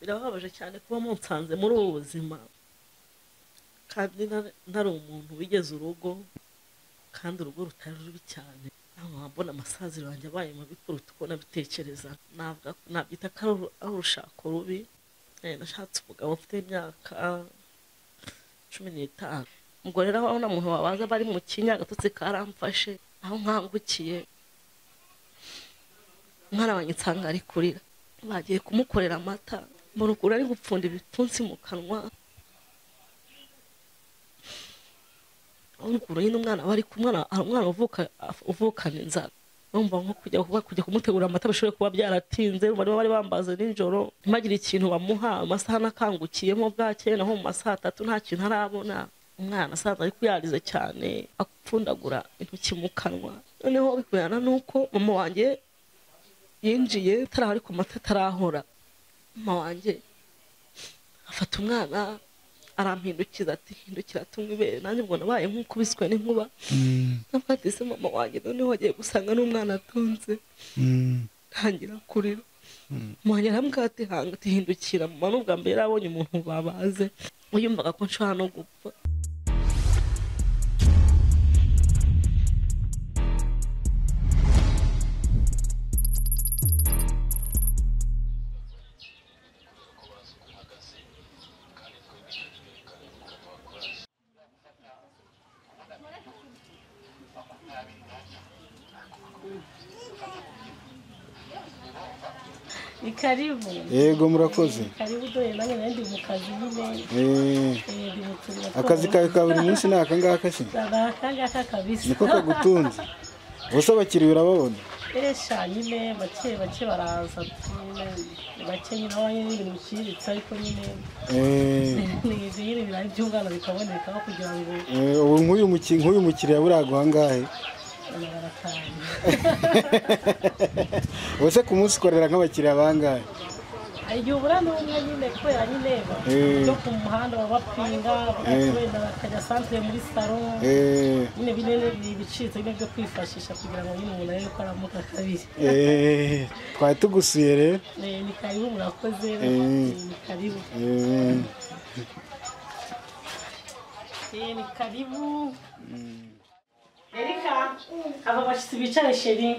birababaje cyane kuba munsanze muri ubu buzima. Kandi ntari- umuntu wigeze urugo kandi urugo rutari rubi cyane. Nkabona amasaziro yanjye abaye mabi kuruta uko nabitekereza. Nabyita ko ari uru- ari urushako rubi. Eh, nashatse umugabo ufite imyaka cumi n'itanu. Ubwo rero aho muntu wabaza bari mu kinya agatotsi karamfashe aho nkangukiye umwana wanjye ari kurira. Bagiye kumukorera amata. Mbona ukuntu ari gupfunda ibipfunsi mu kanwa. Ukuntu nyine umwana aba ari ku mwana hari umwana uvuka uvukana inzara. Numva nko kujya kuba- kujya kumutegurira amata bishobora kuba byaratinze bari bari bambaze nijoro. Ntibagire ikintu bamuha amasaha nakangukiyemo bwakeye naho mu masaha atatu nta kintu arabona. Umwana asaza ari kuyarize cyane apfundagura intoki mu kanwa. Noneho bikubirana n'uko mama wanjye yinjiye ataraho ariko amata atarahora. Mama wanjye afata umwana arampindukiza ati hindukira tunywe ibere nanjye ubwo nabaye nk'ukubiswe n'inkuba. Navuga ati se mama wanjye noneho wagiye gusanga n'umwana atunze. Ntangira kurira. Mama wanjye arambwira ati hanga ati hindukira mama n'ubwa mbere yari abonye umuntu babaze yumvaga ko nshobora no gupfa. Karibu. Yego murakoze. Karibu dore nanjye nari mu kazi nyine. Eh, eh, mu turimo akazi kawe ka buri munsi ni aka ngaka se akangaka kabisa. Niko kagutunze. Ubuse abakiriya urababona. Esha nyine bake bake baraza nyine ni bake nyine aho nyine ibintu biciriritse ariko nyine Eh, ni nyine birayi by'umwana bikaboneka kugira ngo eh, ubu nk'uyu muki- nk'uyu mukiriya buraguha angahe bana baratanga ubuse ku munsi ukorera nk'abakiriya bangahe? Igihe ubura n'umwe nyine kubera nyine Eh. byo ku muhanda baba bapinga wenda bakajya santere muri salo Eh, nyine bine ni ibicitse bine byo kwifashisha kugira ngo nyine umuntu arebe ko aramuka kabiri. Eh, twari tugusuye rero. Eh, ni karibu murakoze. Eh. Eh, ni karibu. Eh, Eh, ni karibu. Erika aba bashyitsi bicare sheri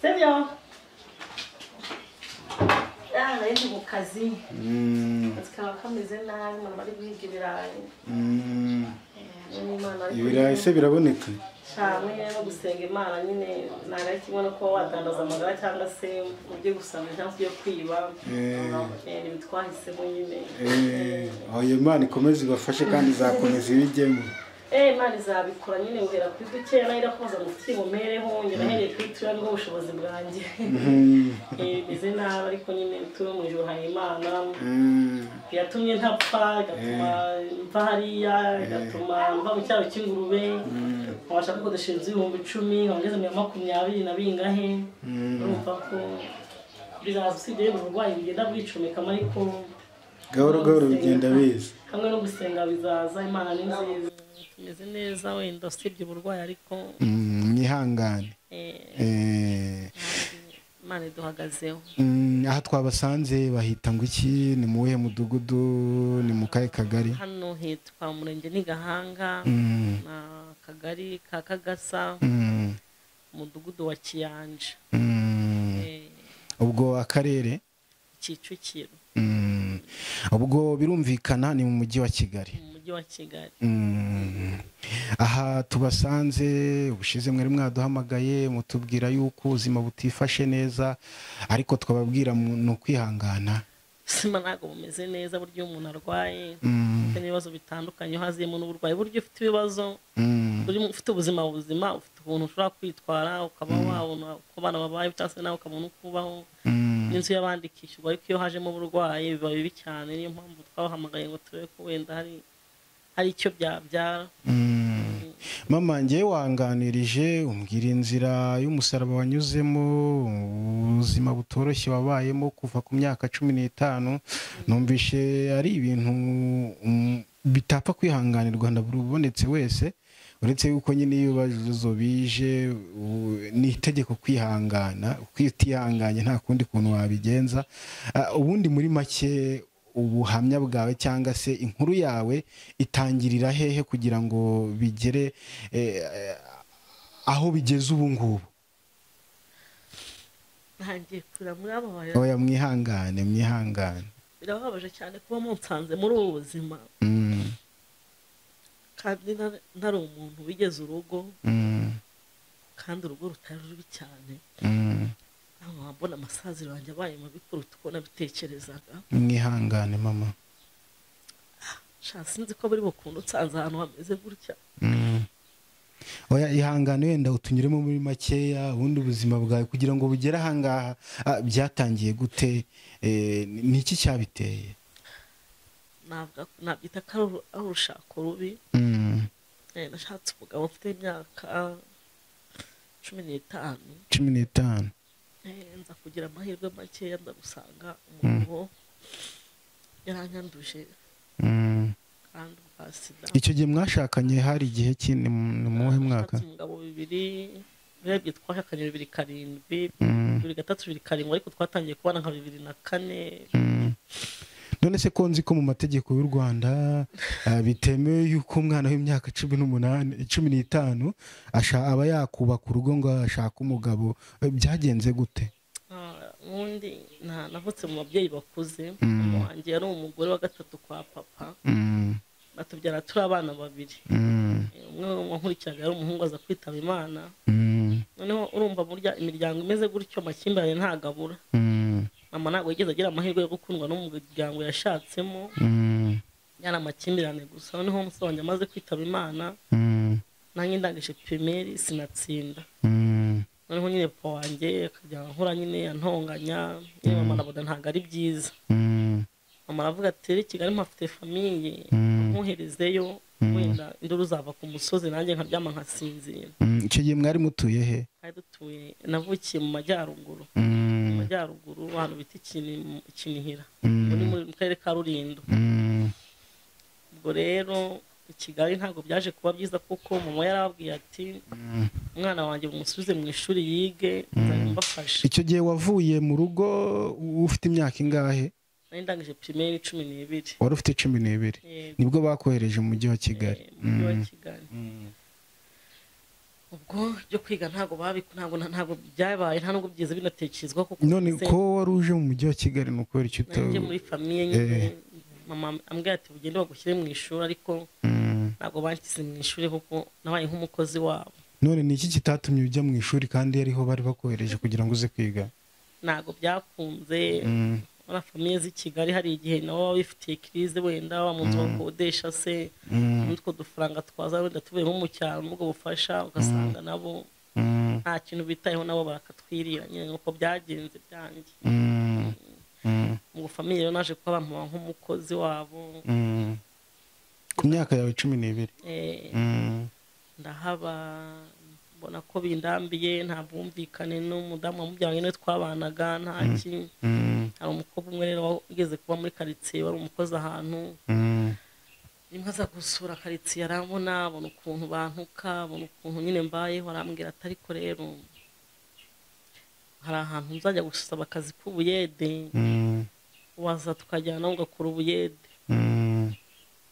sibyo Ah, nari ndi mu kazi mm, akazi kaba kameze nabi umuntu bari guhiga ibirayi mm. Eh, ibirayi se biraboneka cyane no gusenga imana nyine ntabwo ari kimwe no kuba wadandaza amagara cyangwa se ujye gusanga cyangwa se ujye kwiba Eh. Eh, ni ibitwahisemo nyine Eh, aho iyo imana ikomeze ibafashe kandi izakomeza ibijyemo Eh, imana izabikora nyine uhera kuri dukeya na yo irakubaza ngo njye nahereye kuri turiya ni bwo bushobozi bwanjye. Mhm. Eh, bimeze nabi ariko nyine turi mu ijoro hari imana. Mm, yatumye ntapfa igatuma mva hariya igatuma mva mu cyaro cy'ingurube. Nkabasha gukodesha inzu y'ibihumbi icumi nkaba ngeze mu ya makumyabiri na bingahe? Urumva ko bizaza usibye mu burwayi bugenda bwicomekamo ariko gahoro gahoro bigenda biza hamwe no gusenga bizaza imana ni nziza. Tumeze neza wenda usibye uburwayi ariko Mm, mwihangane. Eh, Eh, imana iduhagazeho. Mm, aha twabasanze bahita ngo iki? Ni mu wuhe mudugudu? Ni mu kahe kagari? Hano hitwa umurenge ni gahanga Mm, na kagari ka kagasa umudugudu wa kiyanja eh, ubwo akarere? Kicukiro. Ubwo birumvikana ni mu mujyi wa kigali. Mujyi wa kigali. Mm. aha tubasanze ubushize mwari mwaduhamagaye mutubwira yuko ubuzima butifashe neza ariko twababwira ni ukwihangana ubuzima ntabwo bumeze neza buryo umuntu arwaye Mm, ufite n'ibibazo bitandukanye iyo haziyemo n'uburwayi buryo ufite ibibazo mm, uri ufite ubuzima buzima ufite ukuntu ushobora kwitwara ukaba wabona uko abana babaye cyangwa se nawe ukabona uko ubaho. N'inzu y'abandikishijwe ariko iyo hajemo uburwayi biba bibi cyane niyo mpamvu twabahamagaye ngo turebe ko wenda hari hari icyo byabyara. Mm. mama ngewe wanganirije umbwira inzira y'umusaraba wanyuzemo ubuzima butoroshye wabayemo kuva ku myaka cumi n'itanu. Numvishe ari ibintu mm, bitapfa kwihanganirwa buri ubonetse wese uretse yuko nyine iyo ibibazo bije ni itegeko kwihangana kwitihanganye nta kundi kuntu wabigenza. Ah, ubundi muri make ubuhamya bwawe cyangwa se inkuru yawe itangirira hehe kugira ngo bigere eh, eh, aho bigeze ubu ngubu? Oya mwihangane mwihangane. Birababaje cyane kuba munsanze muri ubu buzima. Mm, kandi ntari- umuntu wigeze urugo. Mm, kandi urugo rutari rubi cyane ntabwo wabona amasaziro yanjye abaye mabi kuruta uko nabitekerezaga. Mwihangane mama. Sinzi ko buri bukundu nsanze ahantu hameze gutya. Mm. ihangane wenda utunyuremo muri makeya ubundi ubuzima bwawe kugira ngo bugere ahangaha ah, byatangiye gute? Eh, ni iki cyabiteye? Nabyita ko ari uru- ari urushako rubi. Mm, Eh, nashatse umugabo ufite imyaka cumi n'itanu. Cumi n'itanu. Nza kugira amahirwe makeya ndagusanga umugabo yaranyanduje. Mm. kandi bwa sida. Icyo gihe mwashakanye hari igihe ki? Ni mu ni mu wuhe mwaka? umugabo bibiri urebye twashakanye bibiri karindwi Mm, bibiri gatatu bibiri karindwi ariko twatangiye kubana nka bibiri na kane. None se ko nzi ko mu mategeko y'u rwanda ah, bitemewe yuko umwana w'imyaka cumi n'umunani cumi n'itanu asha- aba yakubaka urugo ngo ashake umugabo. Eh, byagenze gute? Ah, ubundi na- navutse mu babyeyi bakuze Mm. wanjye yari umugore wa gatatu kwa papa. Mm, batubyara turi abana babiri. Mm, Eh, umwe wankurikiraga yari umuhungu aza kwitaba imana. Noneho urumva burya imiryango imeze gutyo amakimbirane ntagabura. Mm, mama ntabwo yigeze agira amahirwe yo gukundwa n'umuryango yashatsemo. Mm, yari amakimbirane gusa noneho umusore wanjye amaze kwitaba imana mm, nanjye ndangije pirimeri sinatsinda. Mm, noneho nyine papa wanjye akajya nkora nyine antonganya nyine mama arabona ntabwo ari byiza. Mama aravuga ati rero i kigali mpafite famiye nkoherezeyo wenda induru zava ku musozi nanjye nkaryama nkasinzira. Icyo gihe mwari mutuye he? Twari dutuye navukiye mu majyaruguru. Majyaruguru ahantu bita Ikini- ikinihira. Mm. muri mu karere ka rulindo. Mm, ubwo rero i kigali ntabwo byaje kuba byiza kuko mama yarababwiye ati mm. umwana wanjye mumusubize mu ishuri yige nzajya mbafasha icyo gihe wavuye mu rugo ufite imyaka ingahe? Nari ndangije pirimeri cumi n'ibiri. Wari ufite cumi n'ibiri. Nibwo bakohereje mu mujyi wa kigali. Mu mujyi wa kigali. Ubwo byo kwiga ntabwo ntabwo ntabwo byabaye nta nubwo byiza binatekerezwa kuko none ko wari uje mu mujyi wa kigali ni ukubera icyo uta nanjye muri famiye nyine. Eh. mama ambwira ati ugende bagushyire mu ishuri ariko Mm. ntabwo banshyize mu ishuri kuko nabaye nk'umukozi wabo. None ni iki kitatumye ujya mu ishuri kandi ariho bari bakohereje kugira ngo uze kwiga? Ntabwo byakunze. Mm, muri famiye z'i kigali hari igihe nabo baba bifitiye kirize wenda wa mu nzu bakodesha se mm, n'utwo dufaranga twaza wenda tuvuye nko mu cyaro n'ubwo bufasha ugasanga nabo mm, nta kintu bitayeho nabo barakatwirira nyine nuko byagenze byanjye mm, mm, mu famiye rero naje kuba bamuha nk'umukozi wabo. Mm. ku myaka yawe cumi n'ibiri. Eh, Mm, ndahaba mbona ko bindambiye nta bwumvikane n'umudamu wamubyaranye ni we twabanaga nta ki mm, hari umukobwa umwe rero wigeze kuba muri karitsiye wari umukozi ahantu. Mm, rimwe aza gusura karitsiye arabona abona ukuntu bantuka abona ukuntu nyine mbayeho arambwira ati ariko rero hari ahantu nzajya gusaba akazi k'ubuyede. Mm, waza tukajyana ugakora ubuyede. mm,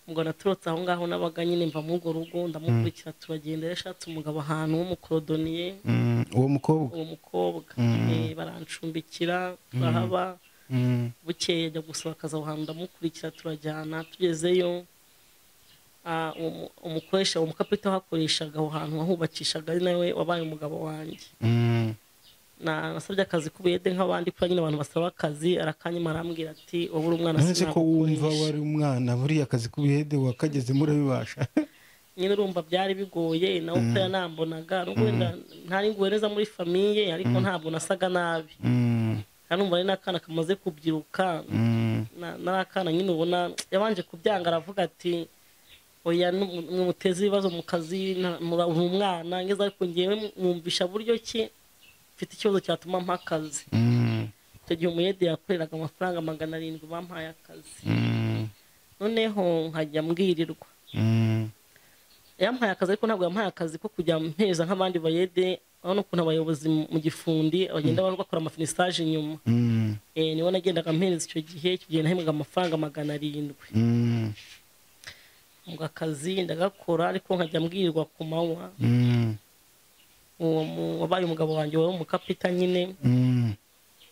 ubwo naturutse aho ngaho nabaga nyine mva muri urwo rugo ndamukurikira turagenda yashatse umugabo ahantu w'umukorodoniye mm. uwo mukobwa? Uwo mukobwa. Mm. Eh, barancumbikira turahaba Mm, bukeye ajya gusaba akazi aho hantu ndamukurikira turajyana tugezeyo. Ah, umukoresha uwo mukapita wahakoreshaga aho hantu wahubakishaga ari nawe wabaye umugabo wanjye. Mm, nasabye akazi k'ubuyede nk'abandi kuko nyine abantu basaba akazi arakanyuma arambwira ati wowe uri umwana se ko wumva sinagukoresha." wari umwana buriya akazi k'ubuhede wakagezemo urabibasha nyine urumva byari bigoye nawe yanambonaga nubwo wenda ntari nguwe neza muri famiye ariko ntabwo nasaga nabi. Mm, kandi umva ari n'akana kamaze kubyiruka. Mm, na- nari akana nyine ubona yabanje kubyanga aravuga ati oya muteze ibibazo mu kazi uri umwana ngeze ariko ngewe mwumvisha buryo ki? Mfite ikibazo cyatuma mpa akazi. Mm, icyo gihe umuyede yakoreraga amafaranga magana arindwi bampaye akazi. Mm, noneho nkajya mbwirirwa. Mm, yampaye akazi ariko ntabwo yampaye akazi ko kujya mpeza nk'abandi bayede urabona ukuntu abayobozi mu- gifundi bagenda bakora amafinisaje inyuma. Eh, ni we nagendaga mpereza icyo gihe icyo gihe nahembwaga amafaranga magana arindwi. Ngo akazi ndagakora ariko nkajya mbwirwa ku manywa. Wabaye umugabo wanjye wari umukapita nyine. Mm.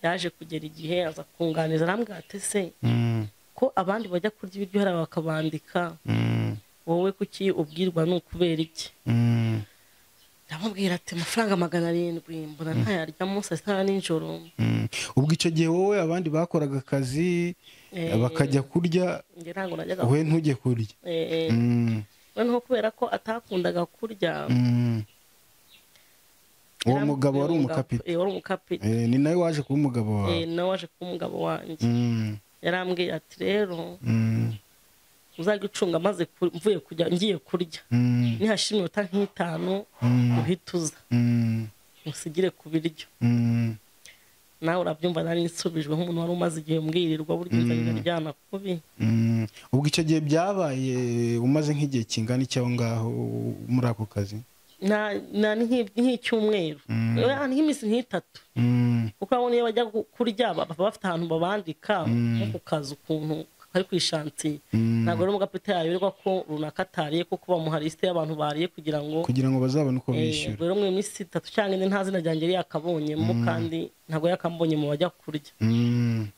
yaje kugera igihe aza kunganiza arambwira ati se Mm. ko abandi bajya kurya ibiryo hariya bakabandika? Mm. wowe kuki ubwirwa ni ukubera iki? Ndamubwira ati amafaranga magana arindwi mbona ntayaryamo saa sita na nijoro. Ubwo icyo gihe wowe abandi bakoraga akazi Eh, bakajya kurya we ntujye kurya. Eh, eh, noneho kubera ko atakundaga kurya. Uwo mugabo wari umukapita eh, wari Eh, ni nawe waje kuba umugabo Eh, wawe nawe waje kuba umugabo wanjye. Mm. yarambwiye ati rero Mm. uzajya ucunga maze mvuye kujya ngiye kurya. Mm. nihashira iminota nk'itanu uhita uza. Musigire ku biryo. Nawe urabyumva nari nsubijwe nk'umuntu wari umaze igihe mbwirirwa burya inzara iraryana kubi. Ubwo icyo gihe byabaye umaze nk'igihe kingana iki aho ngaho muri ako kazi? Nk'icyumweru Mm. Eh, nk'iminsi nk'itatu Mm. kuko urabona iyo bajya kurya baba bafite ahantu babandika nko ku kazi ukuntu kari ku ishanti Mm. ntabwo rero umugapita yayoberwa ko runaka atariye kuko bamuha lisite y'abantu bariye kugira ngo kugira ngo bazabone uko Eh, bishyura ubwo rero mu minsi itatu cyangwa ine nta zina ryanjye yari yakabonyemo kandi ntabwo yakambonye mu bajya kurya Mm.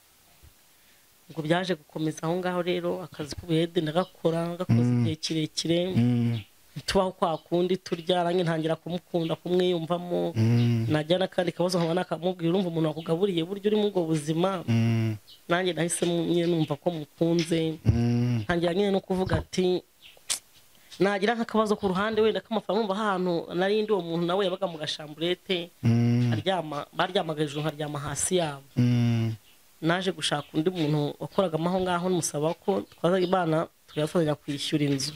ubwo byaje gukomeza aho ngaho rero akazi k'ubuyede ndagakora gakoze igihe kirekire Mm. Tubaho kwa kundi turya ntangira kumukunda kumwiyumvamo Mm. najya n'akandi kabazo nkaba nakamubwira urumva umuntu wakugaburiye buryo uri muri ubwo buzima Mm. nanjye nahisemo nyine numva ko mukunze Mm. ntangira nyine no kuvuga ati nagira nk'akabazo ku ruhande wenda k'amafaranga numva ahantu narindi uwo muntu nawe yabaga mu gashamburete aryama baryamaga hejuru nkaryama hasi yabo naje gushaka undi muntu wakoragamo aho ngaho musaba ko twazajya imana tugafatanya kwishyura inzu.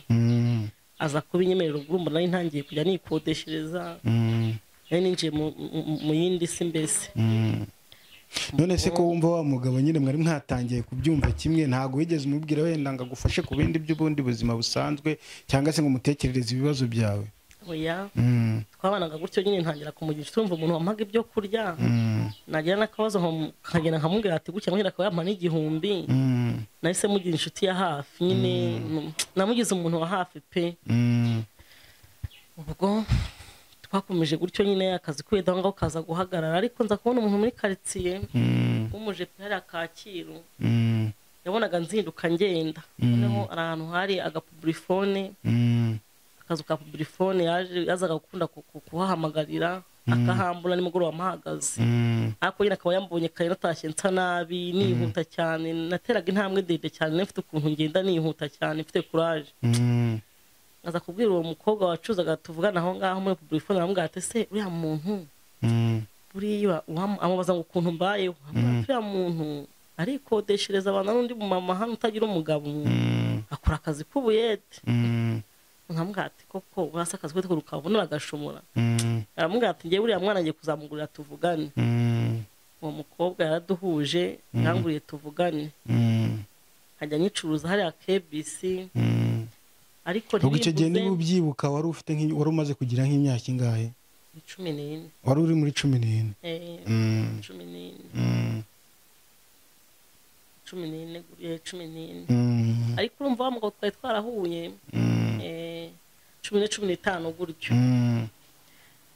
Aza kubinyemerera ubwo urumva nari ntangiye kujya nikodeshereza Mm. nari ninjiye mu- yindi si mbese Mm. none se ko wumva wa mugabo nyine mwari mwatangiye kubyumva kimwe ntabwo wigeze umubwira wenda ngo agufashe ku bindi by'ubundi buzima busanzwe cyangwa se ngo umutekerereze ibibazo byawe oya. Mm. twabanaga gutyo nyine ntangira kumugisha turumva umuntu wampaga ibyo kurya. Mm. nagira n'akabazo nkagenda nkamubwira ati gutya mwenda akaba yampa n'igihumbi. Mm. nahise mugira inshuti ya hafi nyine. Namugize umuntu wa hafi pe. Ubwo twakomeje gutyo nyine akazi kubera aho ngaho kaza guhagarara. Ariko nza kubona umuntu muri karitsiye. Mm. w'umujepe hariya kacyiru. Yabonaga nzinduka ngenda. Noneho ari ahantu hari agapuburifone. Akazu ka puburifone yaje yazaga gukunda ku- ku- kuhahamagarira akahambura nimugoroba mpahagaze Mm. ariko nyine akaba yambonye kare natashye nsa nabi nihuta cyane nateraga intambwe ndende cyane mfite ukuntu ngenda nihuta cyane mfite kuraje Mm. aza kubwira uwo mukobwa wacuzaga tuvugana aho ngaho muri puburifone aramubwira ati se uriya muntu Mm. buriya amubaza ngo ukuntu mbayeho uriya muntu arikodeshereza abantu n'undi mumama hano utagira umugabo Mm. akora akazi k'ubuyede Mm. Nkamubwira ati koko urasa akazi k'ubuyede ukabona uragashobora Mm. aramubwira ati ngewe uriya mwana ngiye kuzamugurira tuvugane. Mm. uwo mukobwa yaraduhuje tuvugane. Mm. nkajya nyicuruza hariya kebisi ariko icyo gihe niba ubyibuka wari ufite wari umaze kugira nk'imyaka ingahe? Cumi n'ine. Wari uri muri cumi n'ine. Eh, cumi n'ine. Cumi n'ine eh, cumi n'ine. Ariko urumva wa mugabo twari twarahuye. Cumi ne cumi n'itanu gutyo Mm.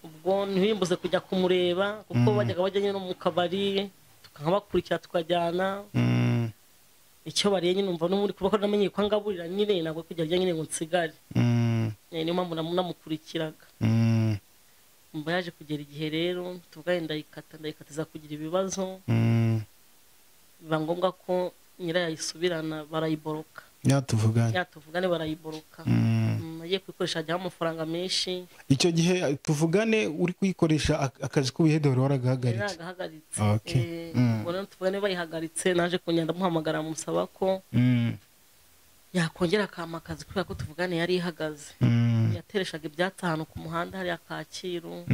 ubwo ntibimbuze kujya kumureba kuko bajyaga bajya nyine no mu kabari tukabakurikira tukajyana Mm. icyo bariye nyine umva n'ubundi kuba ko namenye ko angaburira nyine ntabwo kujya arya nyine ngo nsigare Mm. Eh, niyo mpamvu namu- namukurikiraga Mm. mba yaje kugera igihe rero tuvuga ndayikata ndayikatiza kugira ibibazo Mm. biba ngombwa ko nyirayo ayisubirana barayiboroka yatuvugane barayiboroka Mm. Mm, agiye kuyikoresha hajyaho amafaranga menshi icyo gihe tuvugane uri kuyikoresha ak- akazi k'ubuhedori waragahagaritse. Eh, Mm. ubwo rero tuvugane bayihagaritse naje kongera ndamuhamagara musaba ko Mm. yakongera akampa akazi kubera ko tuvugane yari ihagaze Mm. yatereshaga ibyatsi ahantu ku muhanda hariya kacyiru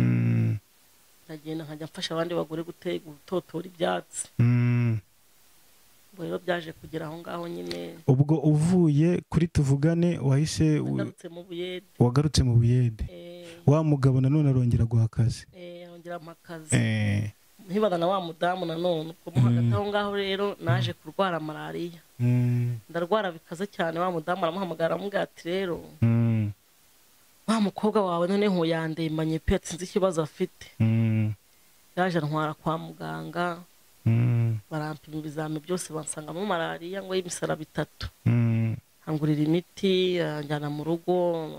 ndagenda nkajya mfasha abandi bagore gutotora ibyatsi. Ubwo rero byaje kugera aho ngaho nyine. Ubwo uvuye kuri tuvugane wahise wagarutse mu buyede. Eh, wa mugabo nanone arongera guha akazi. Eh, yongeramo akazi. Eh, nkibana na wa mudamu nanone ubwo mo hagati aho ngaho rero naje kurwara malariya mm, ndarwara bikaze cyane wa mudamu aramuhamagara aramubwira ati rero mm, wa mukobwa wawe noneho yandemanye pe sinzi ikibazo afite. Mm, yaje antwara kwa muganga. mm, barampima ibizami byose bansangamo malariya ngo y'imisaraba itatu. Mm, angurira imiti anjyana mu rugo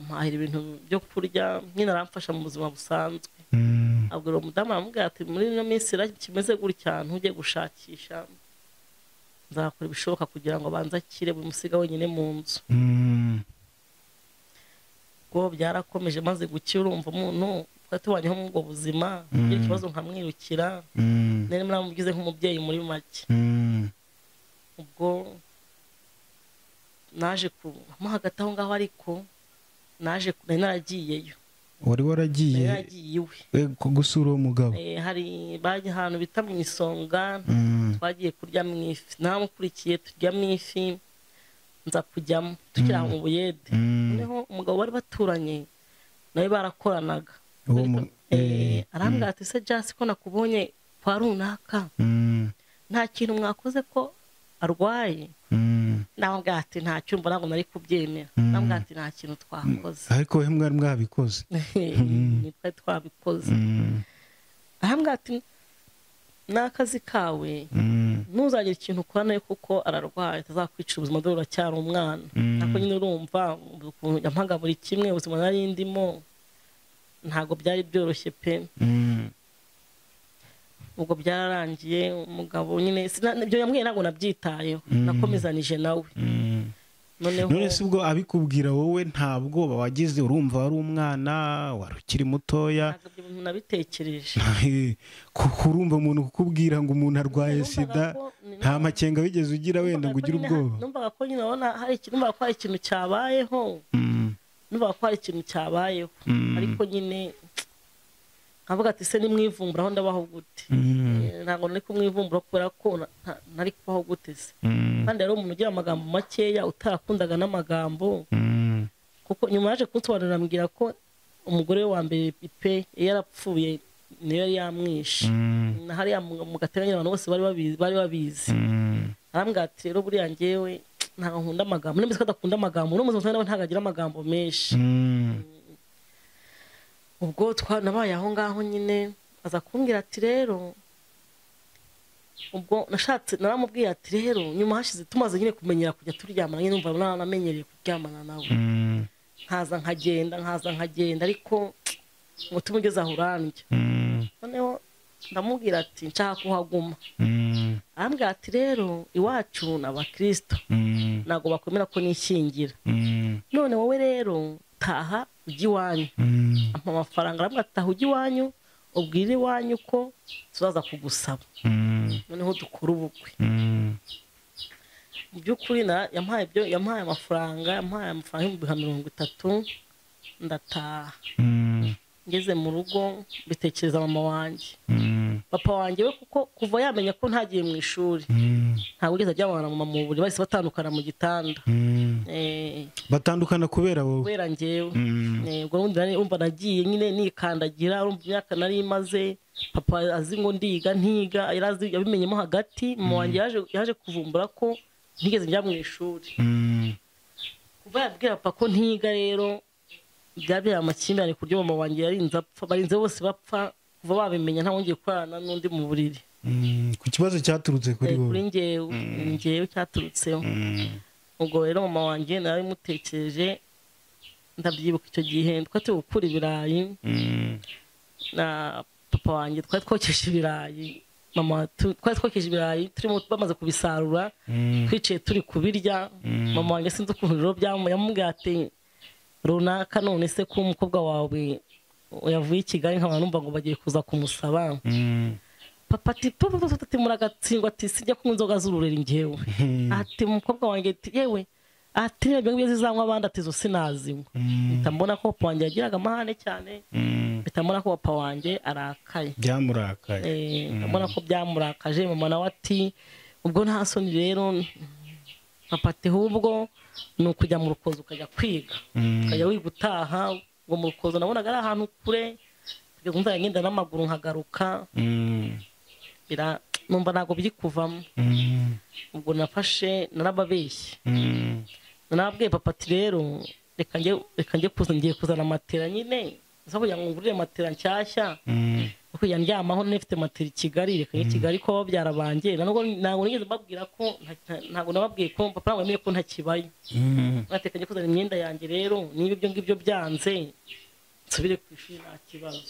mpahira ibintu byo kurya nyine aramfasha mu buzima busanzwe. Mm, abwira uwo mudamu aramubwira ati muri ino minsi kimeze gutya ntujye gushakisha. Nzakora ibishoboka kugira ngo abanze akire bimusiga wenyine mu nzu. Mm, ubwo byarakomeje maze gukira urumva umuntu tubanyeho muri ubwo buzima ugira ikibazo nkamwirukira. Mm, nari muramugize nk'umubyeyi muri make. Mm, ubwo naje ku mo hagati aho ngaho ariko naje nari naragiyeyo. Wari waragiye gusura uwo mugabo? Eh, hari bajya ahantu bita mu isonga Mm, twagiye kurya mu ifi. Namukurikiye turya mu ifi nza kujyamo tukiri aho mu buyede. Mm, noneho umugabo bari baturanye nawe barakoranaga. Eh, eh, arambwira ati se jasi ko nakubonye kwa runaka. Mm, nta kintu mwakoze ko arwaye. Mm, namubwira ati nta cyumba ntabwo nari kubyemera. Mm. namubwira ati nta kintu twakoze. Ariko we mwari mwabikoze. Twari twabikoze. Mm, arambwira ati ni akazi kawe mm, ntuzagire ikintu ukora nawe kuko ararwaye atazakwicira ubuzima dore uracyari umwana. Mm. ariko nyine urumva ukuntu yampaga buri kimwe ubuzima nari ndimo. Ntabwo byari byoroshye pe. Mm, ubwo byararangiye umugabo nyine ibyo yambwiye ntabwo nabyitayeho. Mm. nakomezanije nawe. Mm. none se ubwo abikubwira wowe nta bwoba wagize urumva wari umwana wari ukiri mutoya? Nabitekereje. Kurumva umuntu kukubwira ngo umuntu arwaye sida nta makenga wigeze ugira wenda ngo ugire ubwoba. numvaga ko nyine ko hari ikintu cyabayeho. Numvaga ko hari ikintu cyabayeho. Mm, ariko nyine nkavuga ati se nimwivumburaho ndabaho gute? Mm, Eh, ntabwo nari kumwivumbura kubera ko na- nta- nari kubaho gute se. Mm, kandi rero umuntu ugira amagambo makeya utarakundaga n'amagambo. Kuko nyuma yaje kunsobanurira ambwira ko umugore we wa mbere pipe yarapfuye niyo yari yamwishe. Na hariya mu gateranya abantu bose bari babizi. Arambwira ati rero buriya ngewe ntabwo nkunda amagambo ko adakunda amagambo. Buzima nawe ntabwo agira amagambo menshi. Mm, ubwo twa- nabaye aho ngaho nyine aza kumbwira ati rero ubwo nashatse naramubwiye ati rero nyuma hashize tumaze nyine kumenyera kujya turyamana nyine numva nanamenyereye kuryamana nawe. Mm, nkaza nkagenda nkaza nkagenda ariko umutima ugeze aho urandya mm, noneho ndamubwira ati nshaka kuhaguma. Mm, arambwira ati rero iwacu ni abakirisito mm, ntabwo bakwemera ko nishyingira mm, none wowe rero taha ujya iwanyu. Ampa amafaranga arambwira ati taha ujya iwanyu ubwire iwanyu ko tuzaza kugusaba. Noneho dukore ubukwe. Mu by'ukuri na- yampaye ibyo yampaye amafaranga yampaye amafaranga y'ibihumbi mirongo itatu ndataha. Ngeze mu rugo mbitekereza mama wanjye. Mm, papa wanjye we kuko kuva yamenya ko ntagiye mu ishuri. Mm, ntabwo ugeze ajyana na mama mu buriri bahise batandukana mu gitanda. Mm. Eh, batandukana kubera wowe? Kubera njyewe. Mm, Eh, ubwo urumva nagiye nyine nikandagira imyaka nari imaze. Papa azi ngo ndiga ntiga yabimenyemo hagati. Mama wanjye yaje kuvumbura ko ntigeze njya mu ishuri. Kuva yabwira papa ko ntiga rero byabereye amakimbirane ku buryo mama wanjye yarinze apfa barinze bose bapfa kuva babimenya nta wongeye gukorana n'undi mu buriri. Mm. ku kibazo cyaturutse kuri Eh, kuri wowe njyewe njyewe cyaturutseho. Mm, ubwo rero mama wanjye narabimutekereje ndabyibuka icyo gihe twari turi gukura ibirayi. Mm, na papa wanjye twari twokeje ibirayi. Mama twari twokeje ibirayi turimo bamaze kubisarura. Mm, twicaye turi kubirya. Mm. mama wanjye sinzi ukuntu rero byamu yamubwiye ati runaka none se ko umukobwa wawe yavuye i kigali nkaba numva ngo bagiye kuza kumusaba. Mm, papa ati papa papa ati muragatsindwa ati sijya kunywa inzoga z'urureri njyewe. Mm, ati umukobwa wanjye ati yewe. Ati niba ibyo ngibyo zizanywa abandi ati zo sinazinywa. Mm, mpita mbona ko papa wanjye yagiraga amahane cyane. Mpita mbona ko papa wanjye arakaye. Byamurakaye. Eh, ndabona ko byamurakaje mama nawe ati ubwo nta soni rero. Papa ati ahubwo ni ukujya mu rukozo ukajya kwiga. Ukajya wiga utaha ubwo mu rukozo nabonaga ari ahantu kure ubu nzajya ngenda n'amaguru nkagaruka. Bira- numva ntabwo biri kuvamo ubwo nafashe narababeshye. Narababwiye papa ati rero reka njye kuzana matera nyine. Kugira ngo ngurire matera nshyashya. Kujya ndyamaho nifite matera i kigali reka i kigali ko babyara banjye? Ntabwo nigeze mbabwira ko nta- nta- ntabwo nababwiye ko papa ntabwo yemeye ko ntakibaye. Nateka njye kuzana imyenda yanjye rero niba ibyo ngibyo byanze nsubire ku ishuri nta kibazo.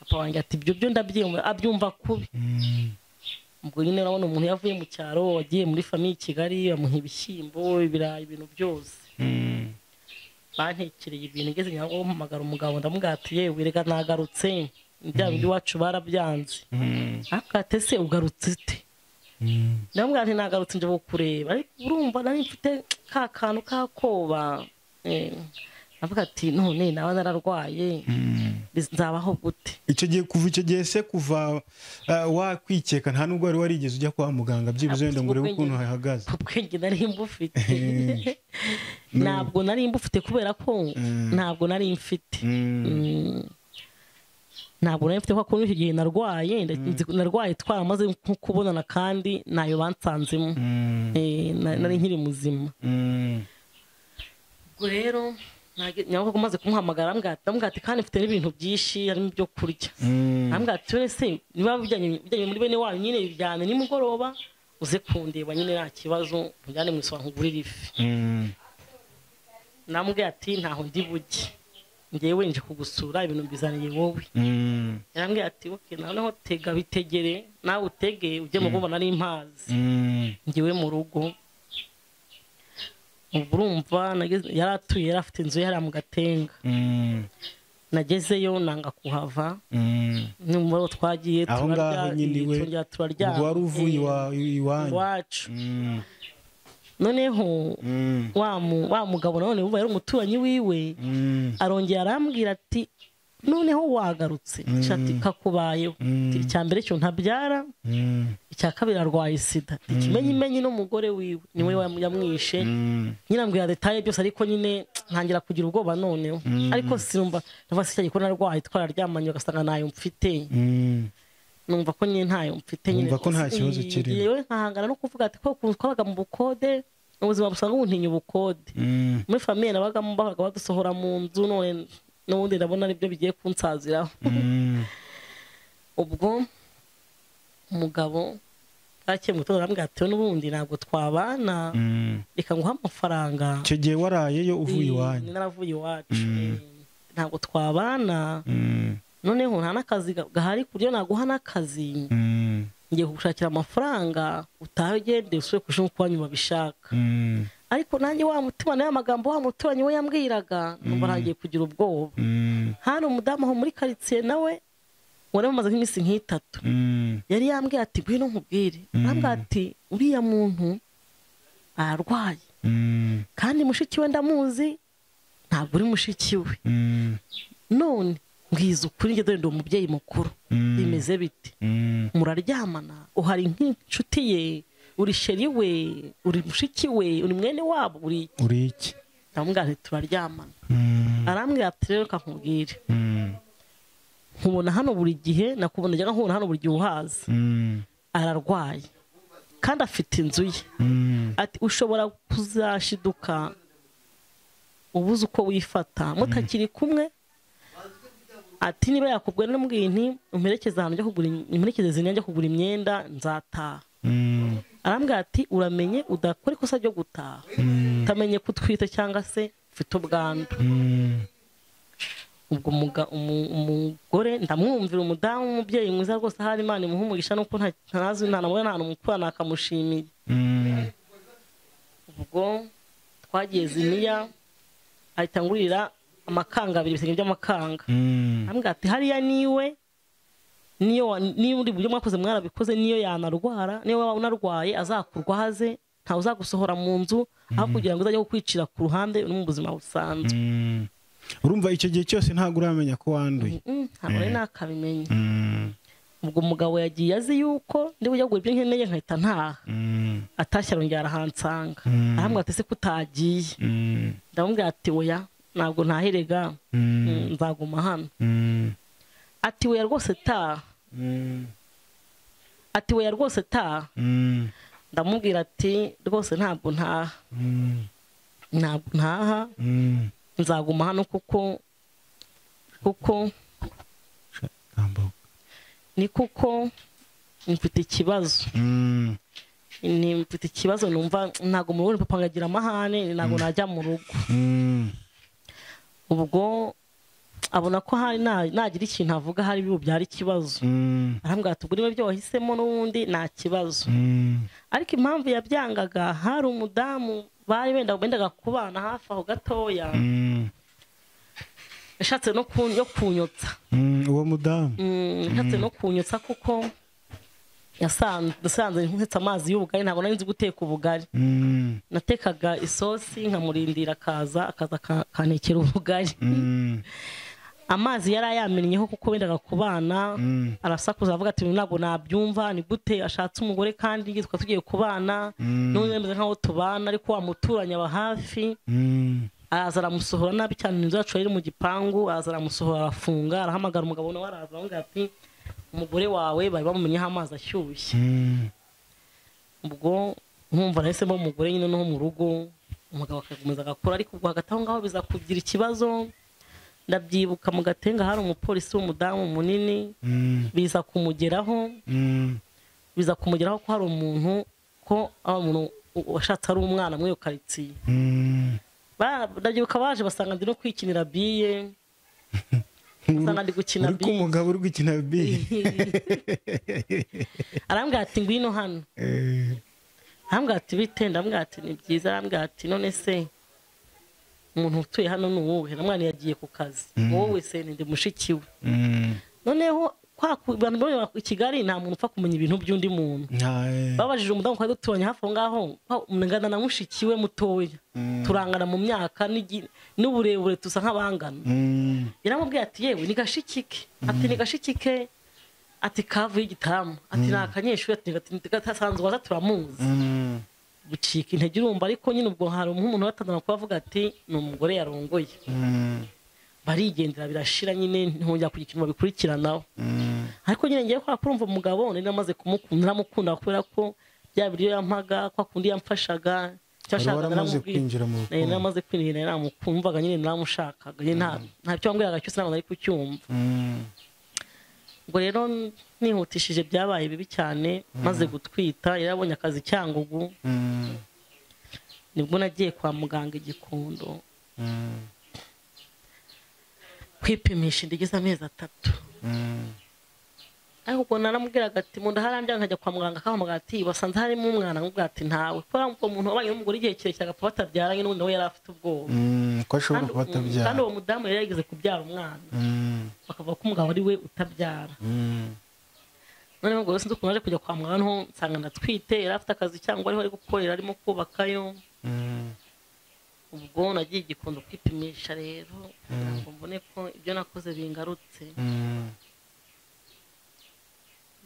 Papa wanjye ati ibyo byo ndabyumva abyumva kubi. Ubwo nyine urabona umuntu yavuye mu cyaro wagiye muri famiye i kigali bamuha ibishyimbo ibirayi ibintu byose. Bantekereye ibintu ngeze nyago mpamagara umugabo ndamubwira ati yewe reka nagarutse. Bya bindi iwacu barabyanze. Akate se ugarutse ute? Ndamubwira nti nagarutse nje kukureba ariko urumva nari mfite ka kantu k'akoba Eh, ndavuga ati none nawe nararwaye nzabaho gute? Icyo gihe kuva icyo gihe se kuva ah, wakwikeka nta nubwo wari warigeze ujya kwa muganga byibuze wenda ngo urebe ukuntu hahagaze. ubwenge nari mbufite. Ntabwo nari mbufite kubera ko ntabwo nari mfite. Mm. Ntabwo nari mfite kuko icyo gihe narwaye nzi- narwaye twaramaze nko kubonana kandi ntayo bansanzemo. Eh, na- nari nkiri muzima. Ubwo rero nyabugogo umaze kumuhamagara arambwira ati- kandi mfite n'ibintu byinshi harimo ibyo kurya. Arambwira ati wese niba bijyanye bijyanye muri bene wanyu nyine bijyane nimugoroba uze kundeba nyine nta kibazo mujyane mu isoko nkugurire ifi. Namubwira ati ntaho ndi bujye. Ngewe nje kugusura ibintu mbizaniye wowe. Yarambwira ati oke noneho tega bitegere nawe utege ujye mu kubona ari impazi ngewe mu rugo ubu urumva yari atuye yari afite inzu ye hariya mu gatenga. Nagezeyo nanga kuhava. Nimba twagiye turarya, ubwo wari uvuye iwacu. Mm, noneho mm, wa mu- wa mugabo nanone wumva yari umuturanyi wiwe mm, arongera arambwira ati noneho wagarutse. Ati kakubayeho icya mbere cyo ntabyara. Mm, icya kabiri arwaye sida. Ikimenyimenyi n'umugore wiwe. Niwe yamwishe. Mm, nyine ambwira detaye byose ariko nyine ntangira kugira ubwoba noneho. Ariko sinumva ndavuga se icyo narwaye twararyamanye ugasanga ntayo mfite. Mm. Numva ko nyine ntayo mfite nyine ko nta kibazo kirimo. yewe nkahangana no kuvuga ati ko twabaga mu bukode ubuzima busanga buntinya ubukode. Mm, muri famiye nabagamo babaga badusohora mu nzu none n'ubundi ndabona ari byo bigiye kunsaziraho. Mm, ubwo umugabo bwakeye mu gitondo arambwira ati n'ubundi ntabwo twabana. Mm. reka nguhe amafaranga. Icyo gihe warayeyo uvuye iwanyu. naravuye iwacu. Ntabwo twabana. Noneho nta n'akazi ga- gahari ku buryo naguha n'akazi. Mm, ngiye kugushakira amafaranga utahe ugende usubire ku ishuri uko wanyu babishaka mm, ariko nanjye wa mutima na yo magambo wa muturanyi we yambwiraga numva ntangiye kugira ubwoba. Mm, hari umudamu aho muri karitsiye nawe wari wamaze nk'iminsi nk'itatu. Mm, yari yambwiye ati ngwino nkubwire. Arambwira ati uriya muntu ararwaye. Mm, kandi mushiki we ndamuzi ntabwo uri mushiki we. Mm, none mbwiza ukuri njye dore ndi umubyeyi mukuru. Mm. bimeze bite? Mm, muraryamana. Uhari nk'inshuti ye uri sheri we uri mushiki we uri mwene wabo uri iki? Ndamubwira nti turaryamana. Mm, arambwira ati rero kakubwire mm, nkubona hano buri gihe nakubona njyaga nkubona hano buri gihe uhaza ararwaye. Kandi afite inzu ye. Ati ushobora kuzashiduka ubuze uko wifata. Mutakiri kumwe ati niba yakubwira n'umubwiye nti umperekeze ahantu njya kugura imperekeze zine njya kugura imyenda nzataha. Mm, arambwira ati uramenye udakora ikosa ryo gutaha. Utamenye ko utwite cyangwa se ufite ubwandu. Mm, ubwo umugore ndamwumvira umudamu w'umubyeyi mwiza rwose ahari imana imuha umugisha nuko nta- ntazi nta namubona nta namukura nakamushimiye ubwo twagiye ziniya ahita ngurira amakanga abiri ibisenge by'amakanga. Mm, arambwira ati hariya ni we niyo uri buryo mwakoze mwarabikoze niyo yanarwara niyo waba unarwaye azakurwaze ntawe uzagusohora mu nzu aho kugira ngo uzajye kukwicira ku ruhande uri mu buzima busanzwe. Mm. urumva icyo gihe cyose ntabwo uramenya ko wanduye. Mm, ntabwo nari nakabimenye. Mm, ubwo umugabo yagiye azi yuko ndi bujya kugura ibyo nkeneye nkahita ntaha. Mm. atashye arongera arahansanga. Mm. arambwira ati ese ko utagiye Mm. ndamubwira ati oya ntabwo ntahirega Mm. Mm, nzaguma hano. Mm. ati weya rwose taha Mm. ati weya rwose taha Mm. ndamubwira ati rwose ntabwo ntaha ntabwo ntaha. Nzaguma hano kuko kuko ni kuko mfite ikibazo. Mfite ikibazo numva ntabwo mu rugo papa ngagira amahane ntabwo najya mu rugo. Ubwo abona ko hari na- nagira ikintu avuga hari byari ikibazo Mm. arambwira ati ubwo niba ibyo wahisemo n'ubundi nta kibazo Mm. ariko impamvu yabyangaga hari umudamu bari benda bendaga kubana hafi aho gatoya Mm. yashatse no ku- yo kunyotsa uwo mudamu yashatse no kunyotsa kuko yasanze nketse amazi y'ubugari ntabwo nari nzi guteka ubugari. Mm. natekaga isosi nkamurindira akaza akaza aka- akanekera ubugari. Mm. amazi yari ayamennyeho kuko wendaga kubana Mm. arasakuza avuga ati ntabwo nabyumva ni gute? Ashatse umugore kandi twaba tugiye kubana n'ubu yemeze nk'aho tubana ariko wa muturanyi aba hafi. Araza aramusohora nabi cyane inzu yacu yari mu gipangu araza aramusohora arafunga arahamagara umugabo nawe araza aramubwira ati umugore wawe bari bamumenyeho amazi ashyushye Mm. ubwo nkumva nahisemo umugore nyine no mu rugo umugabo akakomeza agakora ariko ubwo hagati aho ngaho biza kugira ikibazo ndabyibuka mu gatenga hari umupolisi w'umudamu munini Mm. biza kumugeraho Mm. biza kumugeraho ko hari umuntu ko ari umuntu washatse ari umwana muri iyo karitsiye ndabyibuka baje basanga ndi no kwikinira biye ndi gukina uri ko biye umugabo uri gukina bi arambwira ati ngwino hano. Eh. arambwira ati bite ndambwira ati ni byiza. Arambwira ati none se umuntu utuye hano ni uwuhe? Na mwana yagiye ku kazi. Wowe se ni ndi mushiki we. Mm. noneho i kigali nta muntu upfa kumenya ibintu by'undi muntu. Eh. babajije umudamu twari duturanye hafi aho ngaho ngana na mushiki we mutoya. Mm. turangana mu myaka n'uburebure tusa nk'abangana. Mm. yaramubwiye ati yewe ni gashikike. Ati ni gashikike. Ati kavuye igitaramo ati ni akanyeshuri. Ati gasanzwe waza turamuzi. Mm. gucika intege urumva ariko nyine ubwo hari nk'umuntu watandana kuba avuga ati ni umugore yarongoye. Mm. Barigendera birashira nyine ntongera kugira ikintu babikurikiranaho Mm. ariko nyine ngiye kwa kurumva umugabo nari namaze kumukunda naramukunda kubera ko bya biryo yampaga kwa kundi yamfashaga icyo ashaka waramaze naramubwiye. kwinjira mu nari rukundo. namaze kwinjira nari namukumvaga nyine naramushakaga nyine nta cyo wambwiraga cyose ntabwo nari kucyumva Mm. ubwo rero nihutishije byabaye bibi cyane maze gutwita yari abonye akazi cyangugu. Mm. ni bwo nagiye kwa muganga igikondo Mm. kwipimisha indigeze amezi atatu Mm. ariko ubwo naramubwiraga ati mu nda nkajya kwa muganga akahamagara ati basanze harimo umwana nkubwira ati ntawe kubera ko uwo muntu wabanye n'umugore igihe kirekire agapfa batabyaranye n'ubundi nawe yari afite ubwoba Mm. ko ashobora kandi kuba atabyara kandi uwo mudamu yari yarigeze kubyara umwana Mm. bakavuga ko umugabo ari we utabyara Mm. noneho ubwo rero sinzi ukuntu aje kujya kwa muganga noneho nsanga ndatwite yari afite akazi cyangwa ariho ari gukorera arimo kubakayo Mm. Ubwo nagiye igikondo kwipimisha rero ngo mbone ko ibyo nakoze bingarutse Mm.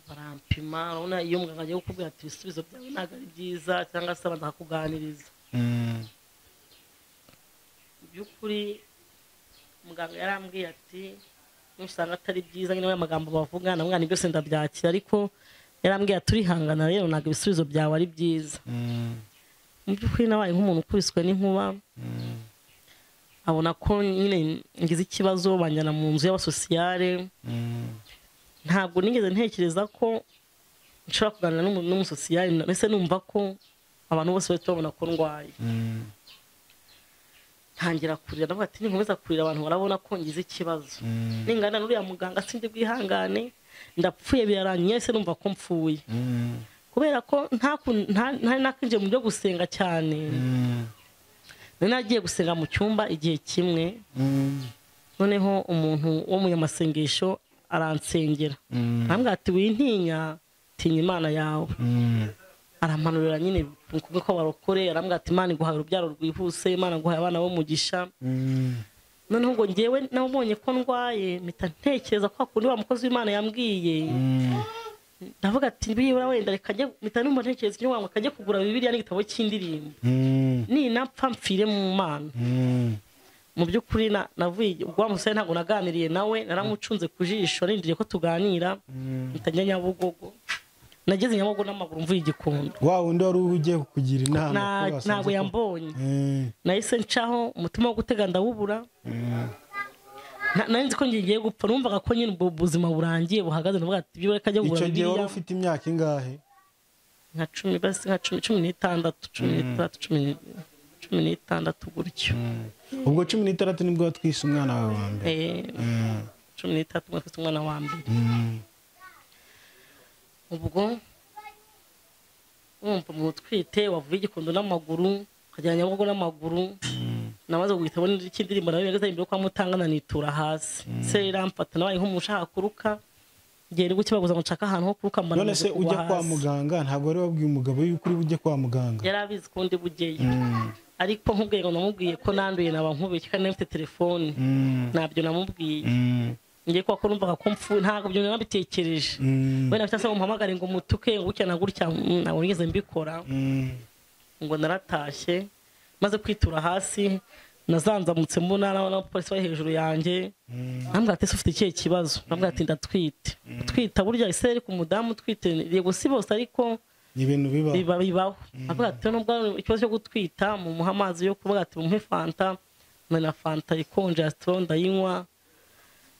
barampima urabona iyo muganga agiye kukubwira ati ibisubizo byawe ntabwo ari byiza cyangwa se abanza akakuganiriza Mm. mu by'ukuri muganga yarambwiye ati nusanga atari byiza nyine amagambo bavuga na mwana byose ndabyakira ariko yarambwiye ati urihangana rero ntabwo ibisubizo byawe ari byiza Mm. Mu by'ukuri nabaye nk'umuntu ukubiswe n'inkuba Mm. abona ko nyine ngize ikibazo banjyana mu nzu y'abasosiyare Mm. ntabwo nigeze ntekereza ko nshobora kuganira n'umu- n'umusosiyare ndetse numva ko abantu bose bahita babona ko ndwaye Mm. ntangira kurira ndavuga ati ninkomeza kurira abantu barabona ko ngize ikibazo ningana n'uriya muganga sindi bwihangane ndapfuye birarangiye ese numva ko mpfuye. Kubera ko ntari nakinjiye mu byo gusenga cyane Mm. nari nagiye gusenga mu cyumba igihe kimwe Mm. noneho umuntu wo mu nyamasengesho aransengera Mm. arambwira ati wintinya tinya imana yawe Mm. aramanurira nyine kumwe ko barokore arambwira ati imana iguhaye urubyaro rwihuse imana iguhaye abana b'umugisha Mm. noneho ngo ngewe nabonye ko ndwaye mpita ntekereza ko kundi wa mukozi w'imana yambwiye ndavuga ati bibura wenda reka njye mpita numva ntekereza icyo ngo akajya kugura bibiliya n'igitabo cy'indirimbo. Mm. ninapfa mpfire mu mana. Mm. mu by'ukuri na- navuye ubwo wa musore ntabwo naganiriye nawe naramucunze ku jisho arindiriye ko tuganira. Mpita njya nyabugogo. Nageze nyabugogo n'amaguru mvuye igikondo wa wundi wari ugiye kukugira inama? Ntabwo yambonye. Nahise ncaho umutima wo gutega ndawubura. Mm. Na- nari nzi ko ngiye gupfa numvaga ko nyine ubwo buzima burangiye buhagaze ndavuga ati byo reka ajya kugura icyo gihe wari bibiliya. ufite imyaka ingahe? Nka cumi basi nka cumi cumi n'itandatu cumi n'itandatu cumi cumi n'itandatu gutyo. Ubwo cumi n'itandatu ni bwo watwise umwana wawe wa mbere. Eh, Mm. cumi n'itandatu umwe afite umwana wa mbere. Mm. ubwo wumva mu utwite wavuye igikondo n'amaguru ukajyana nyabugogo n'amaguru. Namaze guhitamo n'ikindi nawe yageze imbere kwa mutangana nitura hasi se iramfata nabaye nk'umushaka kuruka igihe iri gukibaguza ngo nshaka ahantu ho kuruka mbona none se ujya kwa muganga ntabwo wari wabwiye umugabo yuko uri bujye kwa muganga yari abizi ko ndi bugeyo Mm. ariko nkubwiye ngo namubwiye ko nanduye naba nkubeye kandi nafite telefone Mm. ntabyo namubwiye Mm. ngiye kuba ko numvaga ko mpfuye ntabwo ibyo nabitekereje Mm. wenda se ngo mpamagare ngo mutuke ngo gutya na gutya mm, ntabwo nigeze mbikora Mm. ngo naratashye maze kwitura hasi nazanzamutse mbona n'abapolisi bari hejuru yanjye. Nambwira ati ese ufite ikihe kibazo? Nambwira ati ndatwite gutwita burya ese ariko umudamu utwite? Yego si bose ariko ni ibintu bibaho. biba bibaho. Avuga ati nubwo ikibazo cyo gutwita mumuhe amazi yo kuvuga ati mumuhe fanta. Na fanta ikonje ya sitoro ndayinywa.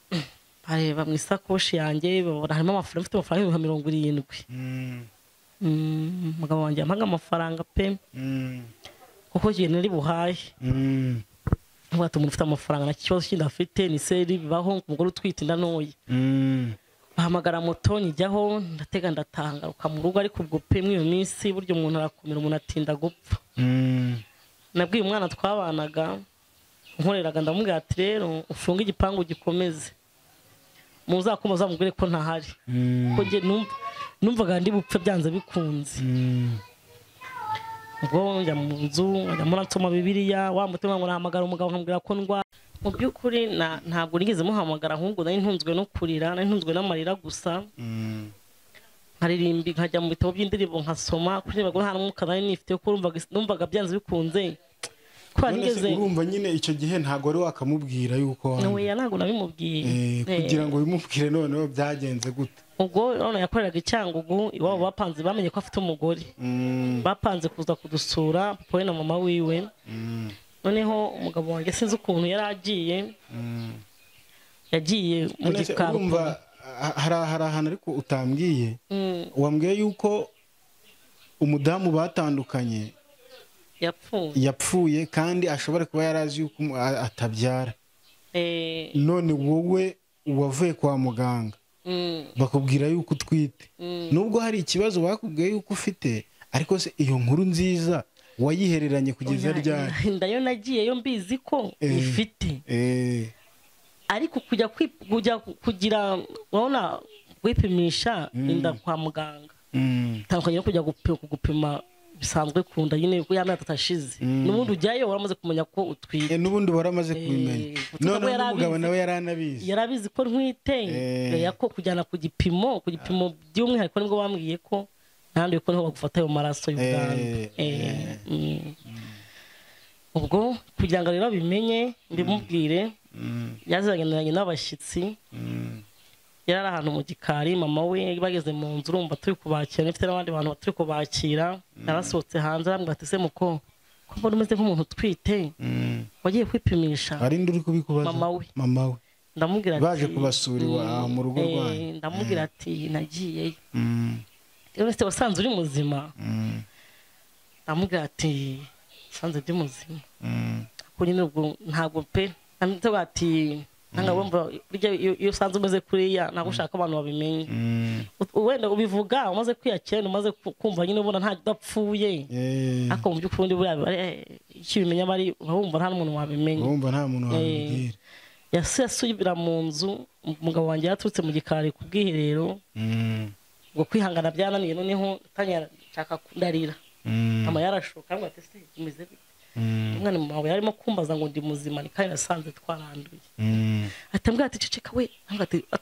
Bareba mu isakoshi yanjye babona harimo amafaranga mfite amafaranga y'ibihumbi mirongo irindwi. Mm. Mm, umugabo wanjye yampaga amafaranga pe. Mm. Kuko igihe nari buhahe Mm. ati umuntu ufite amafaranga nta kibazo kindi afite ni seri bibaho umugore utwite inda ntoya Mm. bahamagara moto njyaho ndatega ndatangaruka mu rugo ariko ubwo pe muri iyo minsi burya umuntu arakomera umuntu atinda gupfa. Mm. nabwiye umwana twabanaga nkoreraga ndamubwira ati rero ufunge igipangu gikomeze. Muzakoma uzamubwire ko ntahari. Mm. kuko njye numva- numvaga ndi bupfe byanze bikunze. Mm. Ubwo njya mu nzu nkajya nsoma bibiliya wa mutima ngo nahamagara umugabo nkamubwira ko ndwara. Mu by'ukuri na- ntabwo nigeze muhamagara ahubwo nari ntunzwe no kurira nari ntunzwe n'amarira gusa. Mm. nkaririmba nkajya mu bitabo by'indirimbo nkasoma kuririmba ngo nta n'umwuka nari nifite kuko numvaga- byanze bikunze. Urumva nyine icyo gihe ntabwo wari wakamubwira yuko ntabwo nabimubwiye. Eh, Eh, kugira ngo bimubwire noneho byagenze gute. Ubwo none yakoreraga icyangugu iwabo bapanze bamenye ko afite umugore. Mm. bapanze kuza kudusura papa we na mama wiwe. Mm. noneho umugabo wanjye sinzi ukuntu yari agiye. Mm. yagiye mu gikari. hari ahantu ariko utambwiye? Wambwiye yuko umudamu batandukanye yapfuye. yapfuye kandi ashobora kuba yari azi yuko atabyara? Eh, none wowe wavuye kwa muganga bakubwira yuko utwite. Mm. nubwo hari ikibazo bakubwiye yuko ufite ariko se iyo nkuru nziza wayihereranye kugeza ryari? inda yo nagiyeyo mbizi ko Eh. ifite Eh, ariko kujya kugira urabona kwipimisha inda kwa muganga. Mm, bitandukanye no kujya gupi- gupima bisanzwe ku nda nyine ko y'amezi atatu ashize n'ubundi ujyayo waramaze kumenya ko utwite. Eh, n'ubundi waramaze kubimenya kuko noneho yari n'umugabo nawe yari anabizi yari abizi ko ntwite. Eh. ko kujyana ku gipimo ku gipimo by'umwihariko ni bwo bambwiye ko ntanduye ko ni ho bagufata ayo maraso y'ubwandu. Eh, Eh, mm. ubwo kugira ngo rero bimenye mbimubwire. Mm, yazagendanye n'abashyitsi. Mm, yari ari ahantu mu gikari mama we bageze mu nzu urumva turi kubakira ndetse n'abandi bantu turi kubakira yarasohotse hanze arambwira ati se muko ko mbona umeze nk'umuntu utwite mm. wagiye kwipimisha? Hari indi uri kubikubaza? Mama we. mama we. Ndamubwira ati baje kubasura iwa- mm, mu rugo eh, rwanyu. ndamubwira ati nagiyeyo Mm, rero se wasanze uri muzima? Mm, ndamubwira ati usanze ndi muzima. Mm, kuko ubwo ntabwo pe. Ndamubwira ati ntabwo wumva iyo usanze umeze kuriya ntabwo ushaka ko abantu babimenye. Mm. Wenda ubivuga umaze kwiyakira umaze ku- kumva nyine ubona nta udapfuye Eh, ariko mu by'ukuri buriya eh, icyo ubimenya aba ari uba wumva nta n'umuntu wabimenya urumva nta muntu wabibwira. Yasuye asubira mu nzu umugabo wanjye yaturutse mu gikari ku bwiherero. Mm, ngo kwihangana byananiye noneho nshaka kundarira. Mm, mama yarashoka ngo ati se umeze gute? Mm. Umwana mama we yarimo kumbaza ngo ndi muzima ni kandi nasanze twaranduye Mm. ahita ambwira ati ceceka we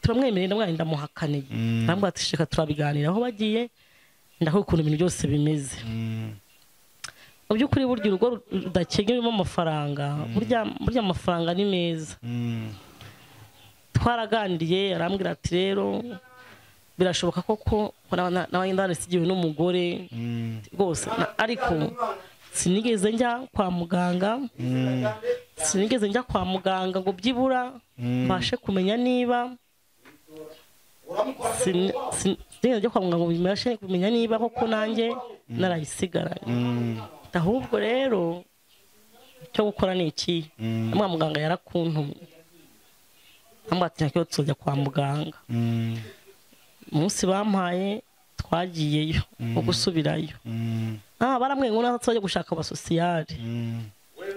turamwemereye ndamwira ndamuhakaniye Mm. arambwira ati ceceka turabiganira aho bagiye ndaho ukuntu ibintu byose bimeze Mm. mu by'ukuri burya urugo rudakengewemo amafaranga burya amafaranga ni meza Mm. twaraganiriye arambwira ati rero birashoboka koko ko nawe ndanasigiwe n'umugore Mm. rwose ariko sinigeze njya kwa muganga Mm. sinigeze njya kwa muganga ngo byibura Mm. mbashe kumenya niba sin- sin- sinigeze njya kwa muganga ngo mbashe kumenya niba koko nanjye narayisigaranye Mm. ahubwo rero icyo gukora ni iki Mm. mwa muganga yarakuntumye ati ntakibazo tuzajya kwa muganga Mm. umunsi bampaye twagiyeyo wo gusubirayo Mm. ah baramwe ngo na zo tuzajya gushaka abasosiyari Mm.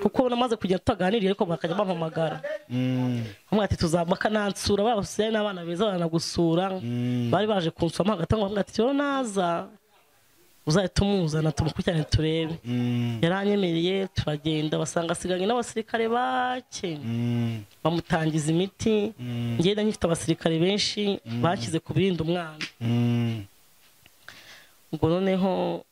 kuko namaze kugenda tutaganiriye ariko bakajya bampamagara Mm. bamwe ati tuzaba bakanansura ba basosiyari n'abana beza baranagusura Mm. bari baje kunsura hagati aho bamwe ati rero naza uzahita umuzana tumukurikirane turebe Mm. yaranyemereye turagenda basanga asiganye n'abasirikare bake Mm. bamutangiza imiti Mm. ngenda nkifite abasirikare benshi bashyize ku birinda umwana Mm. ubwo noneho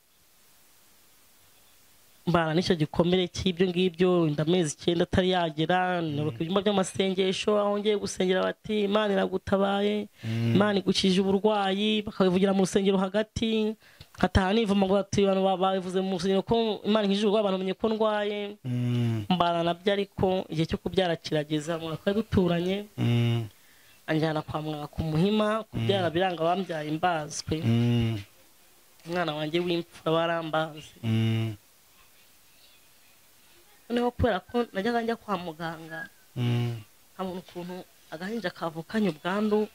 mbana n'icyo gikomere cy'ibyo ngibyo inda amezi icyenda atari yagera nabuka ibyumba by'amasengesho aho ngiye gusengera bati imana iragutabaye imana igukije uburwayi bakabivugira mu rusengero hagati nkataha nivuma ngo ati abantu ba- babivuze mu rusengero ko imana ikije uburwayi abantu bamenye ko ndwaye Mm. mbana na byo ariko igihe cyo kubyara kirageza mu twari duturanye Mm. anjyana kwa muganga ku muhima kubyara biranga bambyaye mbazwe Mm. umwana wanjye w'imfura barambaze Mm. Noneho kubera ko najyaga njya kwa muganga Mm. nkabona ukuntu agahinja kavukanye ubwandu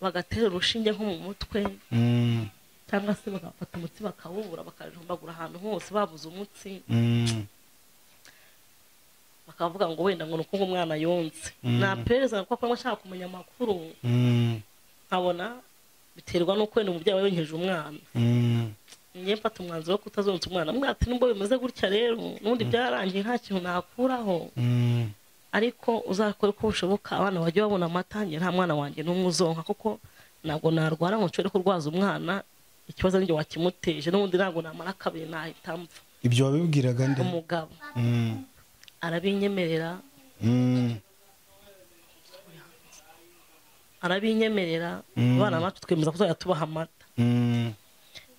bagatera urushinge nko mu mutwe Mm. cyangwa se bagafata umutsi bakawubura bakajumbagura ahantu hose babuze umutsi Mm. bakavuga ngo wenda ngo ni uko umwana yonze naperereza kuko kuba ashaka kumenya amakuru nkabona biterwa n'uko wenda umubyeyi aba yonkeje umwana. Njye mfata umwanzuro wo kutazonsa umwana mbwira ati nubwo bimeze gutya rero n'ubundi byararangiye nta kintu nakuraho Mm. ariko uzakore uko bushoboka abana bajya babona amata njye nta mwana wanjye n'umwe uzonka kuko ntabwo narwara ngo nshobore kurwaza umwana ikibazo n'ibyo wakimuteje n'ubundi ntabwo namara kabiri nahita mpfa ibyo wabibwiraga nde umugabo Mm. arabinyemerera Mm. arabinyemerera Mm. abana bacu twemeza ko tuzajya tubaha amata Mm.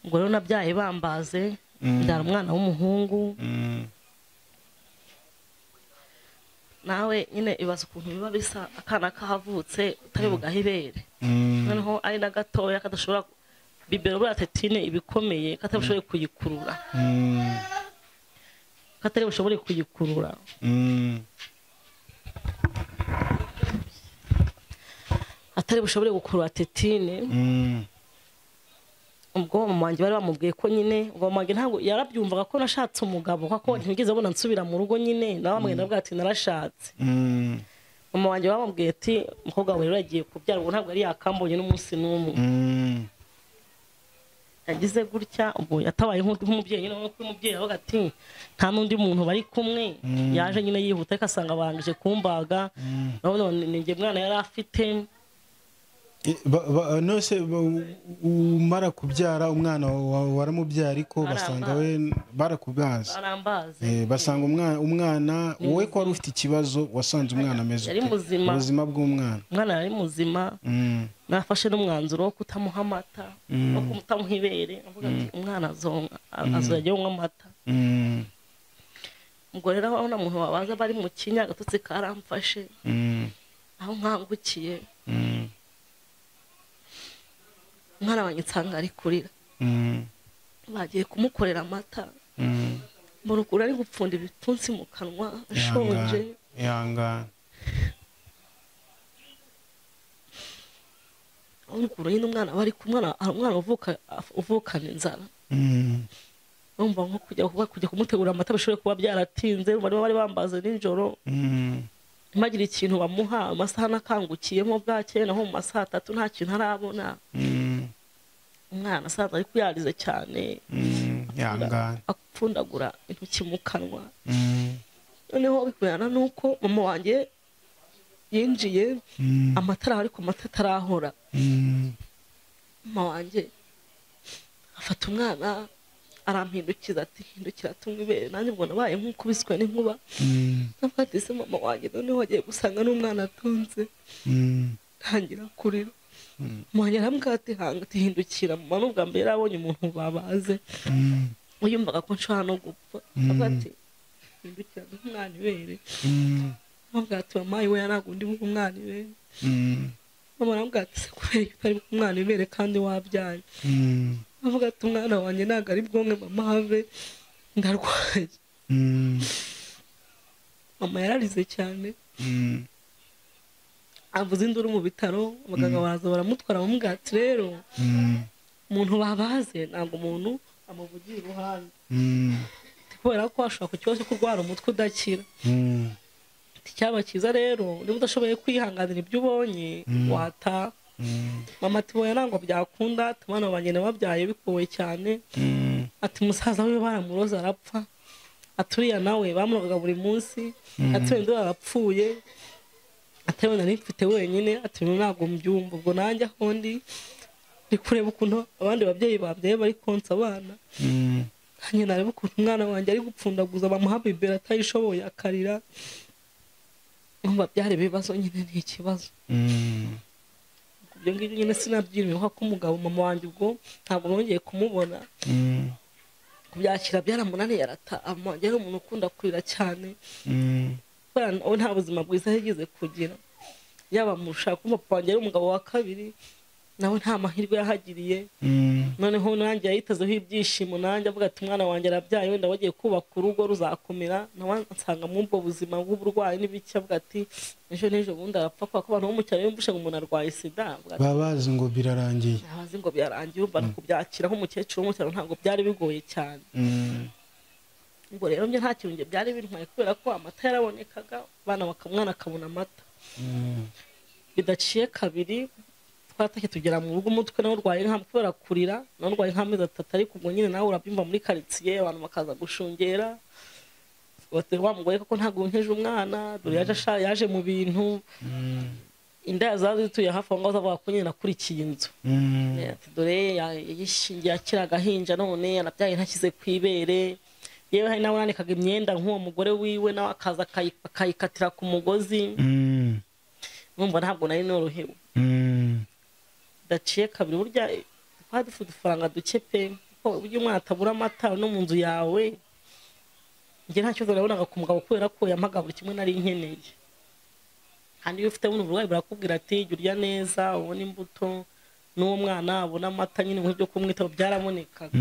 Ubwo rero nabyaye bambaze Mm. mbyara umwana w'umuhungu Mm. nawe nyine ibaza ukuntu biba bisa akana kahavutse utari bugahe ibere Mm. noneho ari na gatoya kadashobora bibero buriya tetine iba ikomeye katari bushobore kuyikurura Mm. katari bushobore kuyikurura Mm. atari bushobore gukurura tetine Mm. Ubwo wanjye bari bamubwiye ko nyine wanjye ntabwo yarabyumvaga ko nashatse umugabo kuko ntibigeze abona nsubira mu rugo nyine nawe bamwe ndavuga ati narashatse. Mm. mama wanjye bamubwiye ati umukobwa wawe rero yagiye kubyara ubwo ntabwo yari yakambonye n'umunsi n'umwe. Mm. yagize gutya ubwo yatabaye nk'umubyeyi nyine nk'uko umubyeyi avuga ati nta n'undi muntu bari kumwe. Yaje nyine yihuta ariko asanga barangije kumbaga. Urabona ni mwana yari afite nose ba- umara kubyara umwana wa- waramubyara ariko basanga we barambaze Eh, basanga umwana umwana wowe ko wari ufite ikibazo wasanze umwana ameze ubuzima bw'umwana. Umwana yari muzima. Mm. nafashe n'umwanzuro wo kutamuha amata Mm. wo kutamuha ibere umwana azajya anywa amata. Mm. ubwo rero aho na muntu wabaza bari mu kinya agatotsi karamfashe. Mm. aho nkangukiye. Mm. wanjye nsanga ari kurira Mm. bagiye kumukorera amata Mm. mbona ukuntu ari gupfunda ibipfunsi mu kanwa ashonje ukuntu nyine umwana aba ari ku mwana hari umwana uvuka uvukana inzara Mm. urumva nko kujya kuba- kujya kumutegurira amata bishobora kuba byaratinze barimo bari bambaze nijoro Mm. ntibagire ikintu bamuha amasaha nakangukiyemo bwake naho mu masaha atatu nta kintu arabona Mm. Umwana asaza ari kuyarize cyane. Mm. Apfundagura intoki mu kanwa. Mm, noneho bikurana n'uko mama wanjye yinjiye mm, amatara ariko amata atarahora. Mama wanjye afata umwana arampindukiza ati hindukira tumwe ibere nanjye mbona abaye nk'ukubiswe n'inkuba. Navuga ati ese mama wanjye noneho wagiye gusanga n'umwana atunze. Ntangira kurira. Wanjye arambwira ati hindukira mama n'ubwa mbere abonye umuntu babaze. Mm, yumvaga ko nshobora no gupfa. Avuga ati hindukira duhe umwana ibere? Mm, avuga ati mama we ntabwo ndi umwana ibere. Mm, mama arambwira ati se kubera ko utari umwana ibere kandi wabyaye mm, avuga ati umwana wanjye ntabwo ari bwonke mama have ndarwaye. Mm, mama yararize cyane. Mm, avuze induru mu bitaro abaganga baraza baramutwara bamubwira ati rero mm, umuntu babaze ntabwo umuntu amuvugira iruhande mm, kubera ko ashobora ku kibazo cyo kurwara umutwe udakira. Mm, icyaba cyiza rero niba udashoboye kwihanganira ibyo ubonye wataha mm, mama ati boya ntabwo byakunda abana banjye nababyaye bigoye cyane. Mm, ati umusaza we baramuroza arapfa. Ati uriya nawe bamurogaga buri munsi. Ati wenda arapfuye. Ati wenda nifite wenyine ati ntabwo mbyumva ubwo nanjye aho ndi ndi kureba ukuntu abandi babyeyi babyaye bari konsa abana. Mm, nanjye nareba ukuntu umwana wanjye ari gupfundaguza bamuha bibero atayishoboye akarira. Umva byari ibibazo nyine ni ikibazo. Mm, ibyo ngibyo nyine sinabyiriweho ko umugabo mama wanjye ubwo ntabwo nongeye kumubona. Mm, kubyakira byaramunaniye arataha mama wanjye ari umuntu ukunda kurira cyane. Kubera nawe nta buzima bwiza yigeze kugira. Yaba murusha kumva papa wanjye ari umugabo wa kabiri nawe nta mahirwe yahagiriye. Mm, noneho nanjye yayitezeho ibyishimo nanjye avuga ati umwana wanjye arabyaye wenda wagiye kubaka urugo ruzakomera. Nawe ansanga muri ubwo buzima bw'uburwayi n'ibiki avuga ati ejo n'ejo bundi arapfa kubera ko abantu bo mu cyaro bumvise ngo umuntu arwaye sida. Baba bazi ngo birarangiye. Ntabazi ngo byarangiye urumva no kubyakira nk'umukecuru wo mu cyaro ntabwo byari bigoye cyane. Mm, ubwo rero njye nta kintu njye byari bintwaye kubera ko amata yarabonekaga abana baka- umwana akabona amata. Mm, bidaciye kabiri twatashye tugera mu rugo umutwe nawe urwaye nka kubera kurira nawe urwaye nk'amezi atatu ariko ubwo nyine nawe urabyumva muri karitsiye abantu bakaza gushungera. Bati wa mugore koko ntabwo wonkeje umwana dore yaje mu bintu. Mm, inda zaba zituye hafi aho ngaho zavuga ko nyine nakurikiye inzu. Mm, dore ya- yishingiye akiri agahinja none yanabyaye ntashyize ku ibere. Yewe hari nawe yanikaga imyenda nk'uwo mugore wiwe nawe akaza akayi- akayikatira ku mugozi. Mm, numva ntabwo nari norohewe. Mm, daciye kabiri burya twari dufite udufaranga duke pe. Kuko burya umwana atabura amata no mu nzu yawe njye nta kibazo nabonaga ku mugabo kubera ko yampaga buri kimwe nari nkeneye. Kandi iyo ufite buno burwayi burakubwira ati jya urya neza ubone imbuto. N'uwo mwana abona amata nyine nk'ibyo kumwitaho byarabonekaga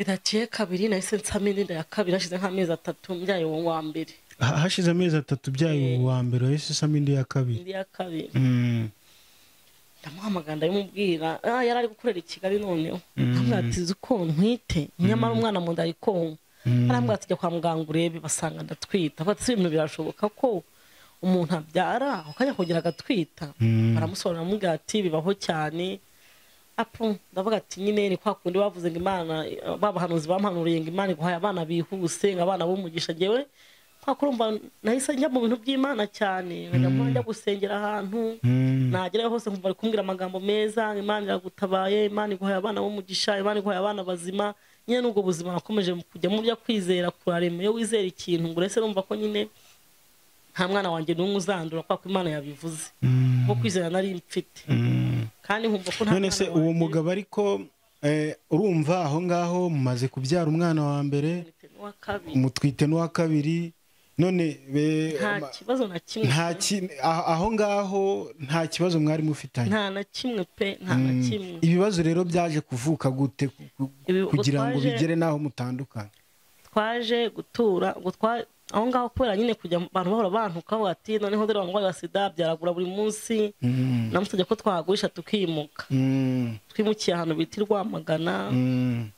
mm, bidaciye kabiri nahise nsamo inda ya kabiri hashize nk'amezi atatu mbyaye uwo wa mbere. Ha- hashize amezi atatu byaye uwa mbere wahise usama indi ya kabiri. Indi ya kabiri. Mm, ndamuhamagara ndabimubwira ah yari ari gukorera i kigali noneho. Ndamubwira ati uzi ko ntwite nyamara umwana mu nda ari konka. Mm, arambwira ati jya kwa muganga urebe basanga ndatwita. Avuga ati si ibintu birashoboka ko umuntu abyara ukajya kugira agatwita. Mm, baramusobanurira aramubwira ati bibaho cyane. Apu ndavuga ati nyine ni kwa kundi bavuze ngo imana babahanuzi bamuhanuriye ngo imana iguhaye abana bihuse ngo abana b'umugisha ngewe kwa kurumva nahise njya mu bintu by'imana cyane nkajya mm. njya gusengera ahantu mm, nagerayo hose nkumva bari kumbwira amagambo meza imana iragutabaye imana iguhaye abana b'umugisha imana iguhaye abana bazima. Nyine n'ubwo buzima nakomeje kujya mu byo kwizera kurarema iyo wizera ikintu ngo uretse numva ko nyine nta mwana wanjye n'umwe uzandura kubera ko imana yabivuze. Nko kwizera nari mfite. Kandi nkumva ko nta none se uwo mugabo ariko eh, urumva aho ngaho mumaze kubyara umwana wa mbere mfite n'uwa kabiri. none be- nta ama- kibazo na kimwe nta ki- aho aho ngaho nta kibazo mwari mufitanye. Nta na kimwe pe nta na Mm. kimwe. Ibibazo rero byaje kuvuka gute kugira ngo bigere n'aho mutandukana twaje gutura aho ngaho kubera nyine kujya abantu bahora bantuka bavuga ati noneho dore abarwayi ba sida byaragura buri munsi. Mm, namusabye ko twahagurisha tukimuka. Mm, twimukiye ahantu bita i rwamagana. Mm.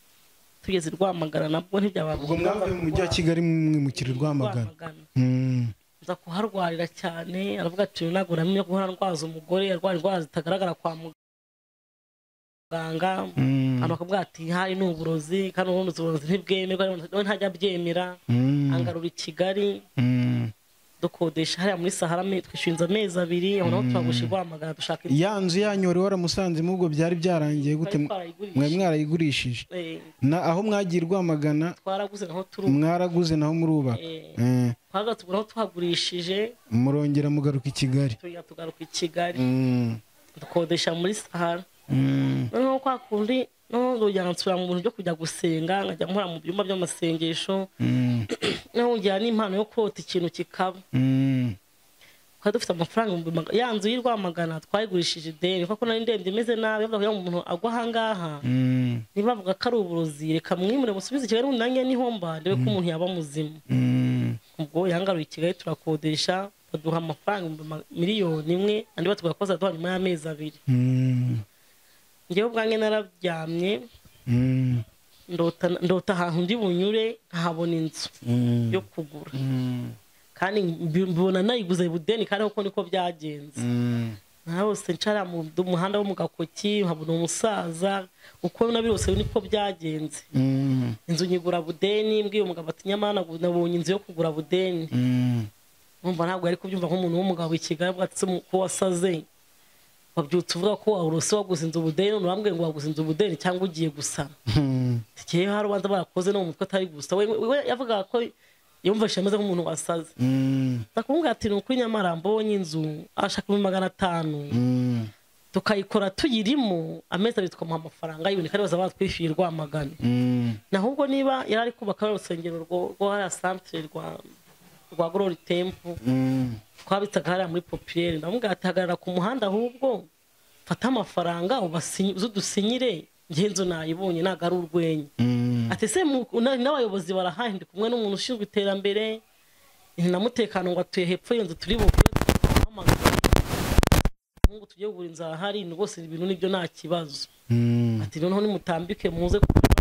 tugeze i rwamagana nabwo ntibyaba ubwo mwavuye mu mujyi wa kigali mwimukira i rwamagana? Nza kuharwarira cyane aravuga ati ntabwo namenye guhora ndwaza umugore arwara indwara zitagaragara kwa muganga. Abantu bakavuga ati hari ni uburozi kandi ubundi uburozi ntibwemerwa nawe ntajya abyemera Mm. angarura i kigali. Mm. dukodesha hariya muri sahara twishyuza amezi abiri aho naho turagushi rwamagana dushaka ya nzu yanyu wari waramusanzemo ubwo byari byarangiye gute? Mwari mwarayigurishije. Eh, na aho mwagiye rwamagana twaraguze naho turi mwaraguze naho murubaka Eh. Eh, twagaze ubwo naho tuhagurishije murongera mugaruka i kigali. Tugaruka i kigali. Mm. dukodesha muri sahara. Mm. noneho kwa kundi nsura mu bintu byo kujya gusenga nkajya nkora mu byumba by'amasengesho. Mm. noneho ngira n'impano yo kota ikintu kikaba. Mm. twari dufite amafaranga ya nzu y'i Rwamagana twayigurishije ideni kuko nari ndende imeze nabi bavuga ko umuntu agwa ahangaha Mm. niba bavuga ko ari uburozi. Reka mwimure musubize i kigali nanjye nihomba ndebe ko umuntu yaba muzima. Ubwo yangaruye i kigali turakodesha baduha amafaranga miliyoni imwe andi batubwira ko bazaduha nyuma y'amezi abiri. Njyewe ubwanjye nararyamye Mm. ndota ahantu ndi bunyure nkahabona inzu Mm. yo kugura. Mm. kandi mbi- mbona nayiguze budeni kandi kuko niko byagenze. Nawe hose ncara mu muhanda wo mu gakoki nkabona umusaza uko nabirose niko byagenze. Inzu nyigura budeni mbwiye umugabo ati nyamara nagu- nabonye inzu yo kugura budeni. Numva ntabwo yari kubyumva nk'umuntu w'umugabo i kigali avuga ati "Se mu- ko wasaze wabyutse uvuga ko warose waguze inzu budeni none urambwiye ngo waguze inzu budeni cyangwa ugiye gusana Mm. igihe hari ubanza barakoze no mu mutwe atari gusa we yavugaga ko yumvise ameze nk'umuntu wasaze Mm. ndakumubwira ati ni ukuri nyamara mbonye inzu ashaka ibihumbi magana atanu Mm. tukayikora tuyirimo amezi abiri tukamuha amafaranga y'ibintu kandi baza batwishyuye rwamagana nahubwo niba yari ari kubaka urusengero rwo hariya santire rwa rwa gorori tempu Mm. twabitsaga hariya muri popiyeri ndamubwira ati hagarara ku muhanda ahubwo fata amafaranga udusinyire. Njye inzu nayibonye ntabwo ari urwenya. Mm. ati na- n'abayobozi barahari ndi kumwe n'umuntu ushinzwe iterambere na mutekano ngo atuye hepfo y'iyo nzu turi bukure turamuhamagara ngo tujye kugura inzu ahari rwose ibintu ni byo nta kibazo. Mm. ati noneho nimutambike muze kugura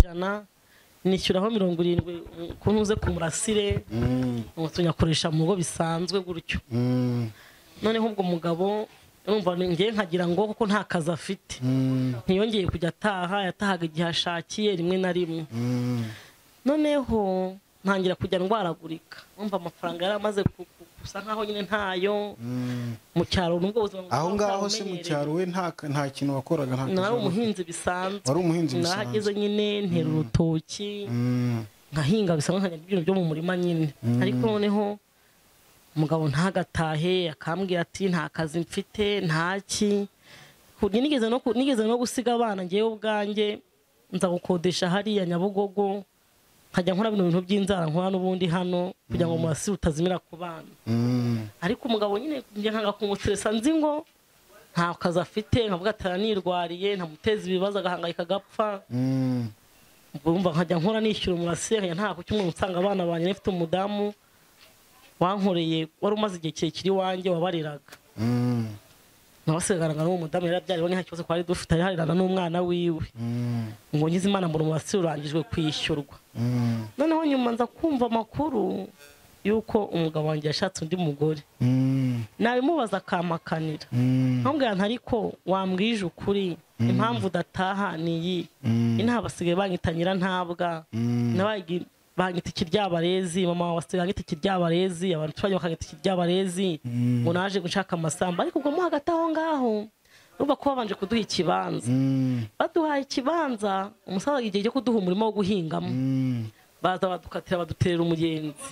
ijana nishyuraho mirongo irindwi ukuntu uze ku murasire Mm, ngo tunyakoresha mu rugo bisanzwe gutyo. Mm, noneho ubwo mugabo urumva ngewe nkagira ngo kuko nta kazi afite. Mm, ntiyongeye kujya ataha yatahaga igihe ashakiye rimwe na rimwe. Noneho ntangira kujya ndwaragurika. Umva amafaranga yari amaze gusa nkaho nyine ntayo. Mm. mu cyaro nubwo ubuzima aho ngaho se mu cyaro we nta kintu wakoraga nta nari umuhinzi bisanzwe. Wari umuhinzi narahageze bisanzwe. nyine ntera urutoki. Mm, nkahinga bisa nk'aho ibintu byo mu murima nyine. Ariko noneho umugabo ntagatahe akambwira ati nta kazi mfite ntaki nigeze no gusiga abana ngewe ubwanjye nza gukodesha hariya nyabugogo. Nkajya nkora bino bintu by'inzara nkora n'ubundi hano kugira ngo umurasire utazimira ku bana. Mm, ariko umugabo nyine njye nkanga kumuteresa nzi ngo nta kazi afite nkavuga ati aranirwariye ntamuteza ibibazo agahangayika agapfa. Mm, urumva nkajya nkora nishyura umurasire nkajya nta ku cyumweru nsanga abana banjye nifite umudamu wankoreye wari umaze igihe kirekire iwanjye wabariraga. Nawe asigarana n'uwo mudamu yari abyariwe nta kibazo twari dufite ariharirana n'umwana wiwe. Mm, ngo ngize imana mbona umurasire urangijwe kwishyurwa. Mm, noneho nyuma nza kumva amakuru y'uko umugabo wanjye yashatse undi mugore. Mm, nabimubaza akampakanira nkambwira nti ariko wambwije ukuri impamvu udataha ni iyi mm, inaha basigaye banyita banyita ikiryabarezi mama wawe asigaye anyita ikiryabarezi abaturage bakanyita ikiryabarezi Mm. ngo naje gushaka amasamba ariko ubwo mo hagati aho ngaho. Urumva ko babanje kuduha ikibanza. Mm, baduhaye ikibanza umusaza igihe cyo kuduha umurimo wo guhingamo. Mm, baza badukatira baduterera umugenzi.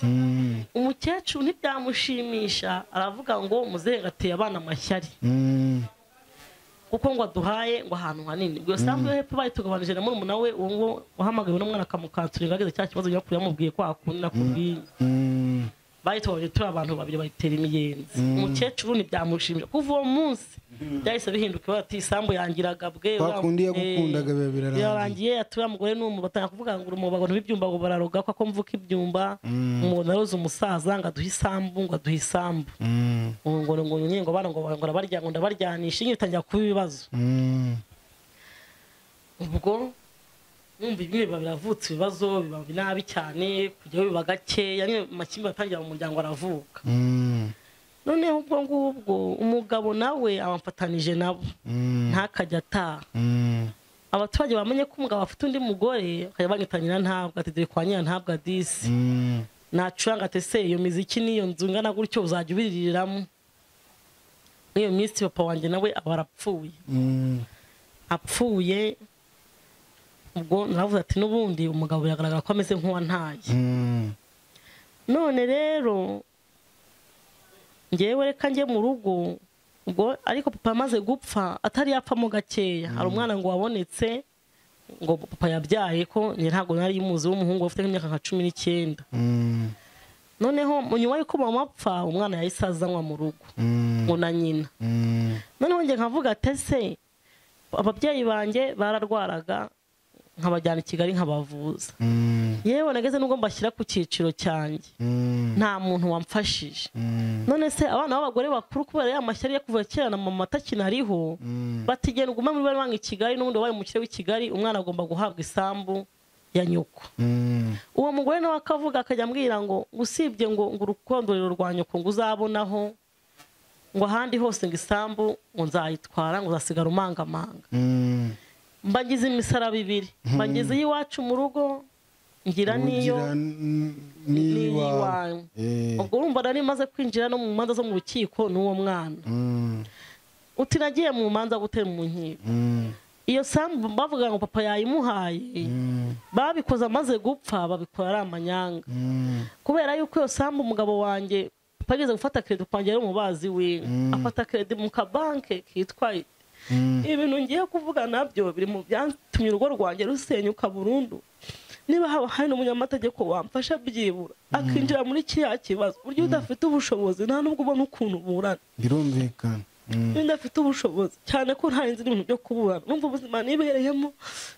Umukecuru ntibyamushimisha aravuga ngo muzehe gateye abana amashyari kuko ngo aduhaye ngo ahantu hanini. Ubwo sambu yo hepfo bayitugabanije na murumuna we uwo ngo wahamagawe n'umwana akamukansurira ageze cya kibazo nyakuri yamubwiye ko hakundi nakubwiye mm, bayitugabanije turi abantu babiri bayitera imiyenzi. Umukecuru ntibyamushimisha kuva uwo munsi byahise bihinduka bati isambu yangiraga bwe. Kwa kundi yagukundaga biba birarangiye. birarangiye atuye umugore n'umu batanga kuvuga ngo umubago n'ibyumba ngo bararoga ko mvuka ibyumba. Umuntu aroze umusaza ngo aduhe isambu ngo aduhe isambu. Mm, ngo ngo ngo nyine ngo bana ngo ngo ndabarya ngo ndabaryanisha nyine bitangira kuba ibibazo. Mm, ubwo numva bimwe biba biravutse ibibazo biba nabi cyane kujyaho biba gakeya amakimbirane atangira mu muryango aravuka. Mm, noneho ubwo ngubwo umugabo nawe abafatanije nabo. Mm, ntakajya ataha mm, abaturage bamenye ko umugabo afite undi mugore bakajya bamwita nyirantabwa ati dore kwa nyirantabwa disi mm, nacuranga ati se iyo miziki n'iyo nzu ingana gutyo uzajya ubiririramo n'iyo minsi papa wanjye nawe aba arapfuye. Apfuye ubwo naravuze ati n'ubundi umugabo biragaragara ko ameze nk'uwantaye mm, none rero ngewe reka njye mu rugo ubwo ariko papa amaze gupfa atari yapfamo gakeya. Hari umwana ngo wabonetse ngo papa yabyaye ko ntabwo nari muzi w'umuhungu ufite nk'imyaka nka cumi n'icyenda. Mm, noneho nyuma y'uko mama apfa umwana yahise azanwa mu rugo ngo na nyina. Noneho njye nkavuga ati ese ababyeyi banjye bararwaraga nkabajyana i kigali nkabavuza. Mm, yewe nageze nubwo mbashyira ku cyiciro cyanjye. Mm, nta muntu wamfashije. Mm, none se abana b'abagore bakuru kubera ya mashyari yo kuva kera na mama atakinariho batigenda ugume muri bari i kigali n'ubundi wabaye umukire w'i kigali umwana agomba guhabwa isambu ya nyoko. Uwo mugore nawe akavuga akajya ambwira ngo usibye ngo ngo urukondorero rwa nyoko ngo uzabonaho ngo ahandi hose ngo isambu ngo nzayitwara ngo uzasigara umangamanga. Mbagize imisaraba ibiri. Mbagize iy'iwacu mu rugo ngira n'iyo n'iyiwawe Eh, ubwo urumva nari maze kwinjira no mu manza zo mu rukiko n'uwo mwana. Mm, uti nagiye mu manza gutera mu nkiko? Mm, iyo sambu bavuga ngo papa yayimuhaye. Babikoze amaze gupfa babikora ari amanyanga. Kubera yuko iyo sambu umugabo wanjye papa ageze gufata keredi ari umubazi we. Afata keredi mu kabanke kitwa ibintu ngiye kuvuga na byo biri mu byatumye urugo rwanjye rusenyuka burundu. Niba haba hari n'umunyamategeko wamfasha byibura. Akinjira muri kiriya kibazo. Buryo udafite ubushobozi nta n'ubwo ubona ukuntu uburana birumvikana. Mm, udafite ubushobozi cyane ko nta nzi n'ibintu byo kuburana. Numva ubuzima nibereyemo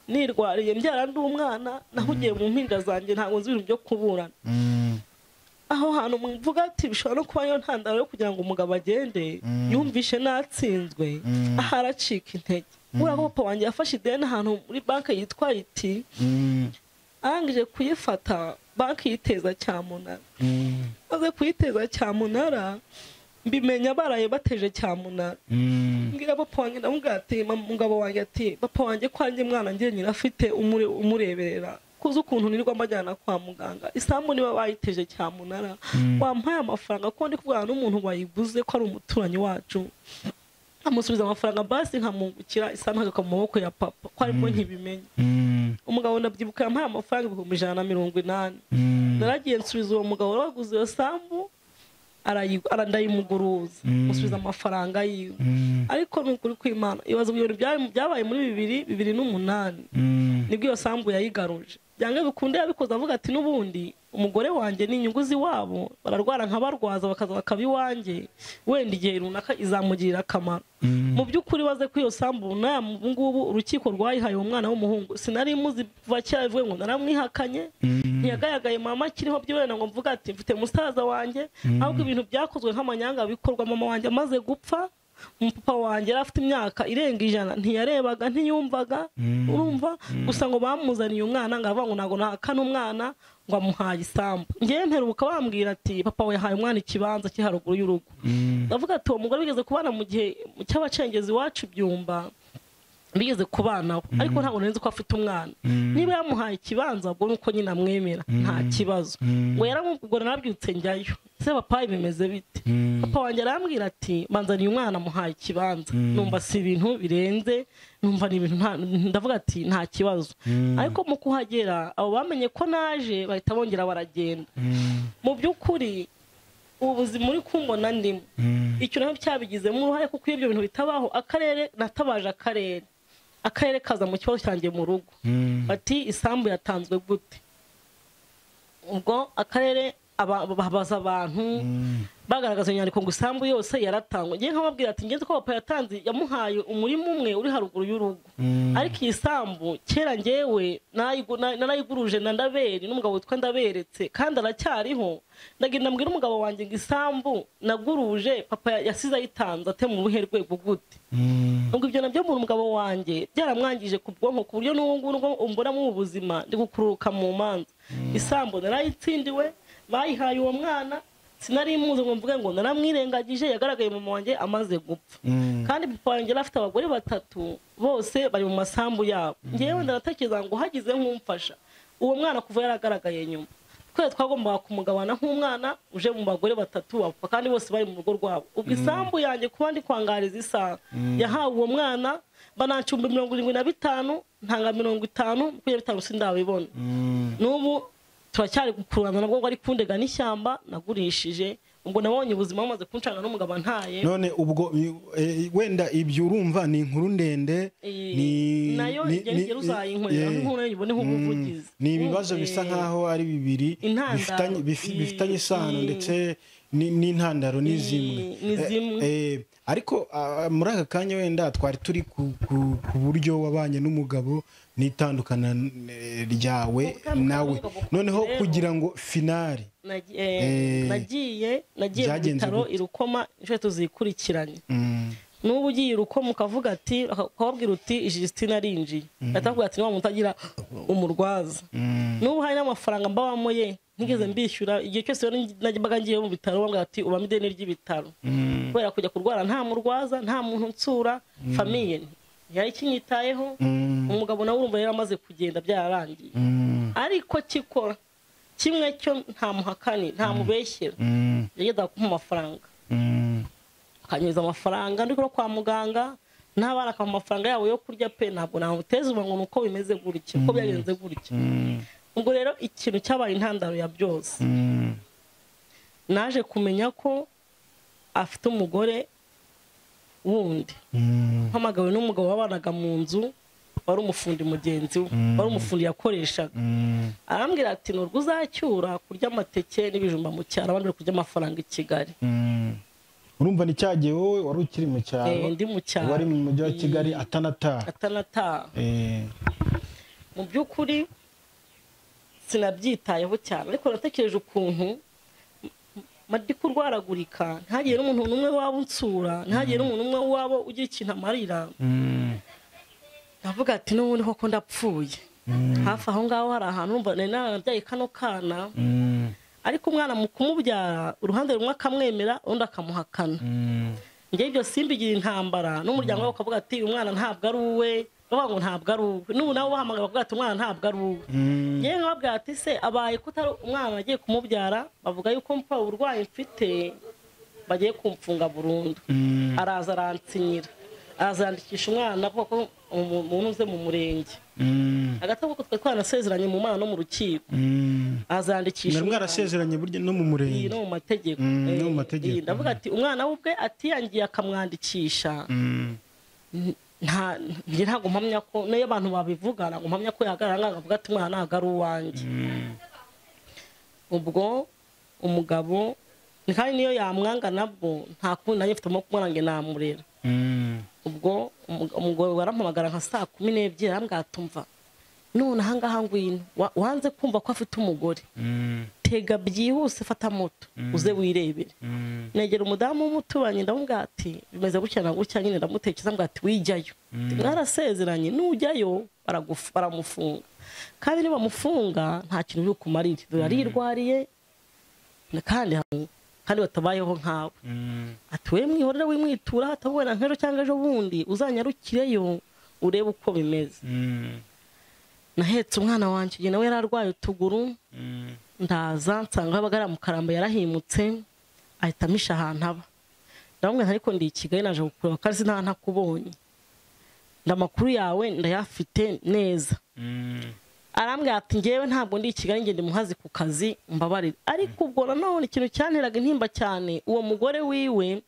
nirwariye mbyara ndi umwana nahugiye mu mpinja zanjye ntabwo nzi ibintu byo kuburana. Mm, aho hantu mvuga ati bishobora no kuba yo ntandaro yo kugira ngo umugabo agende yumvishe natsinzwe Mm. aho aracika intege kubera ko papa wanjye yafashe ideni ahantu muri banki yitwa iti Mm. arangije kuyifata banki yiteza cyamunara Mm. maze kuyiteza cyamunara mbimenya baraye bateje cyamunara Mm. mbwira papa wanjye ndamubwira ati "Mama, umugabo wanjye ati papa wanjye ko wanjye mwana njye nyina afite umure- umureberera kuzi ukuntu nirirwa mbajyana kwa muganga. Isambu niba bayiteje cyamunara wampaye amafaranga ko ndi kuvugana n'umuntu wayiguze ko ari umuturanyi wacu. Amusubiza amafaranga basi nkamungukira ikagaruka mu maboko ya papa ko ari bwo nkibimenya Mm. umugabo ndabyibuka yampaye amafaranga ibihumbi ijana na mirongo inani. Naragiye nsubiza uwo mugabo waguze iyo sambu ndayimuguruza. Musubiza amafaranga yiwe. Ariko ni ukuri kw'imana ibibazo byabaye muri bibiri bibiri n'umunani. Nibwo iyo sambu yayigaruje. Byanga bikunde yabikoze avuga ati n'ubundi umugore wanjye ni inyungu z'iwabo bararwara nkabarwaza bakaza bakaba iwanjye wenda igihe runaka izamugirira akamaro. Mu by'ukuri baze ko iyo sambu ubu ngubu urukiko rwayihaye uwo mwana w'umuhungu. Sinari muzi kuva kera bivuye ngo naramwihakanye. Ntiyagaragaye mama akiriho byibera ngo mvuga ati mfite musaza wanjye. Ahubwo ibintu byakozwe nk'amanyanga bikorwa mama wanjye amaze gupfa. Umupapa wanjye yari afite imyaka irenga ijana. Ntiyarebaga ntiyumvaga. Urumva? Gusa ngo bamuzaniye umwana ngo aravuga ngo ntabwo nahakana umwana ngo amuhaye isambu. Ngewe mperuka bambwira ati papa we yahaye umwana ikibanza kiri haruguru y'urugo. Ndavuga ati uwo mugore bigeze kubana mu gihe cy'abacengezi iwacu ibyumba bigeze kubanaho ariko ntabwo nari nzi ko afite umwana. Niba yamuhaye ikibanza ubwo ni uko nyine amwemera. Nta kibazo. Ngo yaramubwo narabyutse njyayo. Se papa bimeze bite? Papa wanjye arambwira ati banzaniye umwana amuhaye ikibanza. Numva si ibintu birenze numva ni ibintu ndavuga ati nta kibazo. Ariko mu kuhagera abo bamenye ko naje bahita bongera baragenda. Mu by'ukuri ubu buzima uri kumbona ndimo. Icyo na cyo cyabigizemo uruhare kuko iyo ibyo bintu bitabaho akarere natabaje akarere. Akarere kaza mu kibazo cyanjye mu rugo. Bati isambu yatanzwe gute? Ubwo akarere aba- babaza abantu bagaragaza inyandiko ngo isambu yose yaratangwa. Ngiye nkababwira ati ngenzi ko papa yatanze yamuhaye umurima umwe uri haruguru y'urugo. Ariko iyi sambu kera ngewe narayigu- na- narayiguruje na ndaberi n'umugabo witwa ndaberetse kandi aracyariho. Ndagenda mbwira umugabo wanjye ngo isambu naguruje papa yasize ayitanze ate mu ruhe rwego gute? Ubwo ibyo na byo mbona umugabo wanjye byaramwangije ku bwonko ku buryo n'ubu ngubu umbonamo ubu buzima ndi gukururuka mu manza. Isambu narayitsindiwe bayihaye uwo mwana sinari muzi ngo mvuge ngo naramwirengagije yagaragaye mama wanjye amaze gupfa. Kandi papa wanjye yari afite abagore batatu bose bari mu masambu yabo. Ngewe ndaratekereza ngo hagize nk'umfasha. Uwo mwana kuva yaragaragaye nyuma. Twese twagombaga kumugabana nk'umwana uje mu bagore batatu ba papa kandi bose bari mu rugo rwabo. Ubwo isambu yanjye kuba ndi kwangariza isaha yahawe uwo mwana banacumba mirongo irindwi na bitanu ntanga mirongo itanu makumyabiri bitanu sindabibona. N'ubu turacyari gukururana nabwo ari kundega n'ishyamba nagurishije ubwo nabonye ubuzima bumaze kunshanga n'umugabo ntaye none ubwo eh, wenda ibyo urumva ni inkuru ndende Eh, ni- na yo nigera uzayinkorera eh, yibone nk'ubuvugizi. ni ibibazo bisa nk'aho ari bibiri bifitanye isano i- ndetse ni- n'intandaro ni zimwe. Eh, eh, ariko ah, muri aka kanya wenda twari turi ku buryo wabanye n'umugabo n'itandukana eh, ryawe nawe. noneho kugira ngo finari Nagi- nagiye nagiye mu bitaro gute? i rukoma inshuro tuzikurikiranye. Mm, n'ubu ugiye i rukoma ukavuga ati ukababwira uti jisitine arinjiye bahita bakubwira ati niba mutagira umurwaza. Mm, n'ubu hari n'amafaranga mbabamo ye ntigeze mbishyura. Igihe cyose najyaga ngiye mu bitaro bambwira ati ubamo ideni ry'ibitaro. Mm, kubera kujya kurwara nta murwaza nta muntu nsura famiye ntiyari kinyitayeho mm, umugabo nawe urumva yari amaze kugenda byararangiye. Mm, ariko kikora kimwe cyo nta muhakani nta mubeshyera mm, yagendaga kumpa amafaranga. Mm, akanyuza amafaranga ndi kwa muganga akampa amafaranga yabo yo kurya pe ntabwo namuteza uba ngo ni uko bimeze gutya uko byagenze gutya. Mm, ubwo rero ikintu cyabaye intandaro ya byose. Mm, naje kumenya ko afite umugore wundi. Mm, mpamagawe n'umugabo wabanaga mu nzu wari umufundi mugenzi we wari umufundi yakoreshaga. Mm, arambwira ati nurwo uzacyura kurya amateke n'ibijumba mu cyaro abandi bari kurya amafaranga i kigali. Mm. urumva ni cya gihe wowe wari ukiri mu cyaro Eh, ndi mu cyaro. wari mu mujyi wa kigali atanataha. atanataha. Eh, mu by'ukuri sinabyitayeho cyane. Ariko natekereje ukuntu madi kurwaragurika ntihagire n'umuntu n'umwe waba unsura ntihagire n'umuntu umwe waba ugira ikintu amarira. Mm, ndavuga ati n'ubundi koko ndapfuye. Hafi aho ngaho hari ahantu nari narabyaye kano kana. Mm. ariko umwana mu kumubyara uruhande rumwe akamwemera undi akamuhakana Mm. njye ibyo simbigira intambara. N'umuryango we ukavuga ati umwana ntabwo ari uwe. Bavuga ngo ntabwo ari uwe n'ubu nabo bahamagara bakavuga ati umwana ntabwo ari uwe Mm. ngewe nkababwira ati se abaye ko utari umwana agiye kumubyara bavuga yuko mpa uburwayi mfite bagiye kumfunga burundu. Mm. araza aransinyira. Araza yandikisha umwana kuko umuntu uze mu murenge. Mm. hagati aho twari twanasezeranye mu mana no mu rukiko. Umwana. mwarasezeranye burya no mu murenge. No mu mategeko. Eh, mategeko. ndavuga ati umwana we ubwe atiyangiye akamwandikisha. Ntabwo mpamya ko niyo abantu babivuga ntabwo mpamya ko yahagarara ngaho akavuga ati umwana ntabwo ari uwanjye Mm. ubwo umugabo kandi niyo yamwanga nabwo nta kundi nanjye mfitemo kumwana ngo namurera Mm. ubwo umu- umugabo warampamagara nka saa kumi n'ebyiri arambwira ati umva none ahangaha ngwino wa- wanze kumva ko afite umugore. Mm. tega byihuse fata moto. Uze wirebere. Mm. negera umudamu w'umuturanyi ndamubwira ati bimeze gutya na gutya nyine? Ndamutekereza mbwira ati wijyayo mwarasezeranye nujyayo. Baramufunga. Kandi nibamufunga nta kintu uri kumarire dore arirwariye kandi kandi batabayeho nkawe. Mm. ati we mwihorere wimwitura hatabona nk'ejo cyangwa ejo bundi uzanyarukireyo urebe uko bimeze. Mm. Nahetse umwana wanjye igihe nawe yari arwaye utuguru Mm. ndaza nsanga abaga ari mukaramba yarahimutse ahita amisha ahantu aba. Ndamubwira ariko ndi i kigali naje kukureba kandi sinaba ntakubonye ndamakuru yawe ndayafite neza. Mm. arambwira ati ngewe ntabwo ndi i kigali ngende muhazi ku kazi mbabarire. Ariko ubwo nanone ikintu cyanteraga intimba cyane uwo mugore wiwe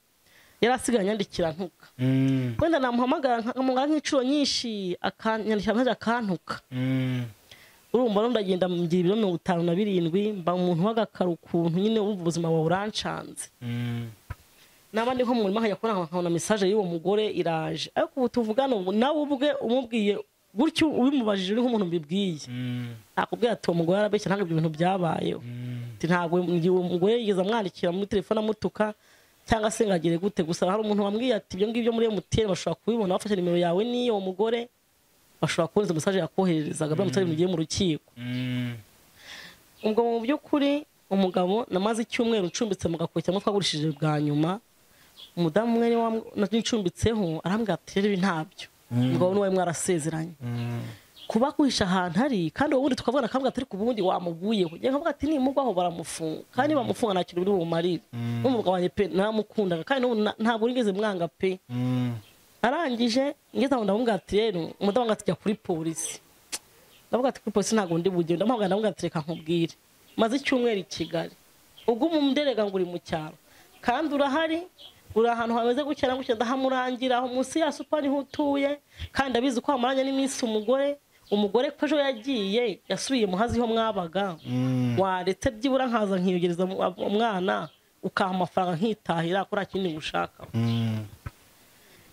yari asigaye anyandikira ntuka Mm. wenda namuhamagara nkamugara nk'inshuro nyinshi akanyandikira ntajya akantuka. Mm. urumva rero ndagenda mugira ibiro mirongo itanu na birindwi mba umuntu w'agakara ukuntu nyine wumva ubuzima buba burancanze. Mm. naba ndi nko mu murima nkajya kubona nkabona mesaje y'uwo mugore iraje. Ariko ubu tuvugana ubu nawe ubwe umubwiye gutyo ubimubajije uri nk'umuntu mbibwiye. Nakubwira ati uwo mugore arabeshya ntabwo ibyo bintu byabayeho. Ntabwo igihe uwo mugore yigeze amwandikira muri telefone amutuka cyangwa se ngo agire gute? Gusa hari umuntu wambwiye ati ibyo ngibyo muri emutiyeni bashobora kubibona. Bafashe nimero yawe n'iyo mugore bashobora kubona izo mesaje yakohererezaga biramutse ari ibintu bigiye mu rukiko. Mm. ubwo mu by'ukuri umugabo namaze icyumweru ncumbitse mu gakoki cyangwa twagurishije bwa nyuma umudamu umwe ncumbitseho arambwira ati rero ibi ntabyo. Umugabo ni we mwarasezeranye Mm. Kuba guhisha ahantu ari kandi ubundi tukavugana akambwira ati ariko ubundi wamuguyeho njye nkavuga ati nimugwaho baramufunga. Kandi bamufunga nta kintu biri bumarire n'umugabo wanjye pe naramukundaga kandi ntabwo nigeze mwanga pe. Mm. arangije ngeze aho ndamubwira ati rero umudamu wanjye ati jya kuri polisi. Ndavuga ati kuri polisi ntabwo ndi bugende ndamuhamagara ndamubwira ati reka nkubwire. Maze icyumweru i kigali. Ubwo umuderega ngo uri mu cyaro. Kandi urahari uri ahantu hameze gutya na gutya ndahamurangira. Aho munsi ya supa ni ho utuye. Kandi ndabizi ko wamaranye n'iminsi umugore. Umugore ko ejo yagiye yasubiye muhazi ho mwabaga Mm. waretse byibura nkaza nkiyogereza mu- umwana ukaha amafaranga nkitahira kuri kindi ngushaka Mm.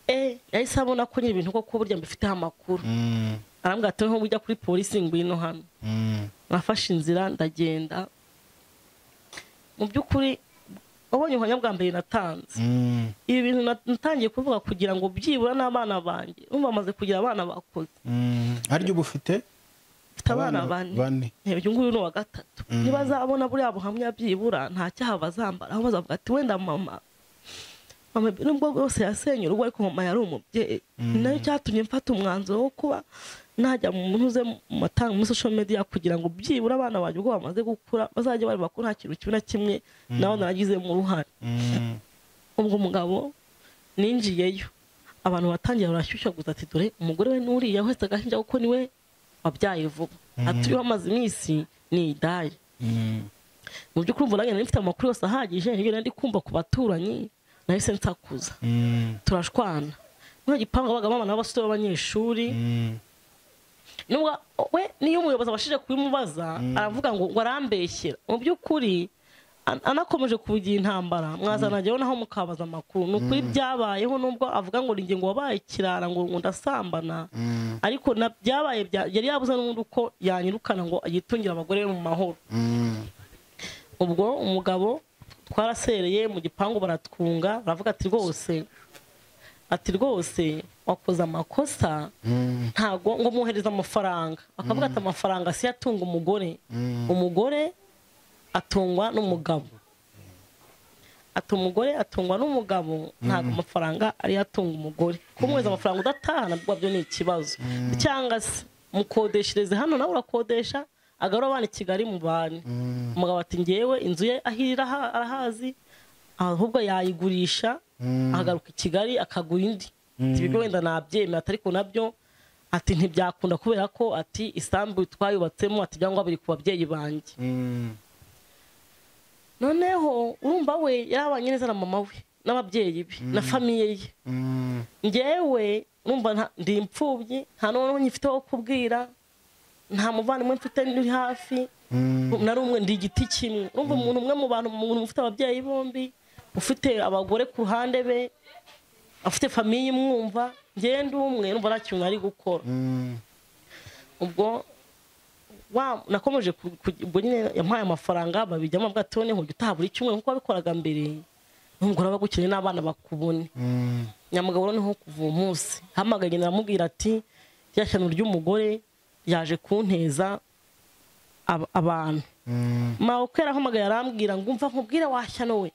eh yahise abona ko nyine ibintu koko burya mbifiteho amakuru Mm. arambwira ati nko ujya kuri polisi ngwino hano nafashe inzira ndagenda mu by'ukuri wabonye ubuhamya bwa mbere natanze. Mm. ibi bintu nat- natangiye kuvuga kugira ngo byibura n'abana banjye. Numva bamaze kugira abana bakoze Mm. harya uba ufite? Mfite abana bane. uyu nguyu ni uwa gatatu. Niba azabona buriya buhamya byibura nta cyaha bazambara. Aho bazavuga ati wenda mama. Mama nubwo bwose yasenye urugo ariko mama yari umubyeyi. Ni na yo cyatumye mfata umwanzuro wo kuba najya mu ntuze matanga muri social media kugira ngo byibura abana banjye ubwo bamaze gukura bazajya bareba ko nta kintu kimwe na kimwe nawe naragizemo uruhare Mm. ubwo umugabo ninjiyeyo abantu batangiye barashyushya gusa ati dore umugore we n'uriya wese agahinja kuko ni we wabyaye vuba aturiho amaze iminsi ni idayi Mm. mu by'ukuri umva nanjye mfite amakuru yose ahagije ni byo nari kumva ku baturanyi nahise nsakuza Mm. turashwana muri gipangu habagamo abana b'abasore b'abanyeshuri Mm. We niyo umuyobozi abashije kubimubaza aravuga ngo ngo arambeshyera mu by'ukuri an- anakomeje kubigira intambara. Mwazanajyaho naho mukabaza amakuru. Ni ukuri byabayeho nubwo avuga ngo ngo wabaye ikirara ngo ndasambana. Mm. ariko byabaye bya- yari yabuze n'ubundi uko yanyirukana ngo yitungire abagore mu mahoro. Mm. ubwo umugabo twarasereye mu gipangu baratwunga baravuga ati rwose. Ati rwose. Wakoze amakosa Mm. ntago ngo mwohereze amafaranga. Bakavuga ati amafaranga si atunga umugore. Umugore atungwa n'umugabo. Ati umugore atungwa n'umugabo ntabwo amafaranga ariyo atunga umugore. Kumweza amafaranga udatahana bwo byo ni ikibazo. Cyangwa se mukodeshereze hano nawe urakodesha agarura abana i kigali mu bantu umugabo ati ngewe inzu ye aho iri araha- arahazi. Ahubwo yayigurisha agaruka i kigali akagura indi. Ati ibyo wenda nabyemera ariko na byo ati ntibyakunda kubera ko ati isambu twayubatsemo ati cyangwa biri ku babyeyi banjye Mm. noneho urumva we yarabanye neza na mama we n'ababyeyi be na famiye ye Mm. ngewe urumva nta- ndi imfubyi nta n'uwo nyifite wo kubwira nta muvandimwe mfite uri hafi Mm. na rumwe ndi igiti kimwe urumva umuntu umwe mu bantu umuntu ufite ababyeyi bombi ufite abagore ku ruhande be afite famiye imwumva ngewe ndi umwe urumva nta kintu ari gukora Mm. ubwo wa nakomeje ubwo nyine yampaye amafaranga babijyamo avuga ati noneho jya utaha buri cyumweru nk'uko wabikoraga mbere n'umugore aba agukeneye n'abana bakubone Mm. nyamugabo noneho kuva uwo munsi hamagaye aramubwira ati rya shyano ry'umugore yaje kunteza ab- abantu Mm. mawe uko yarahamagaye arambwira ngo umva nkubwire washyano we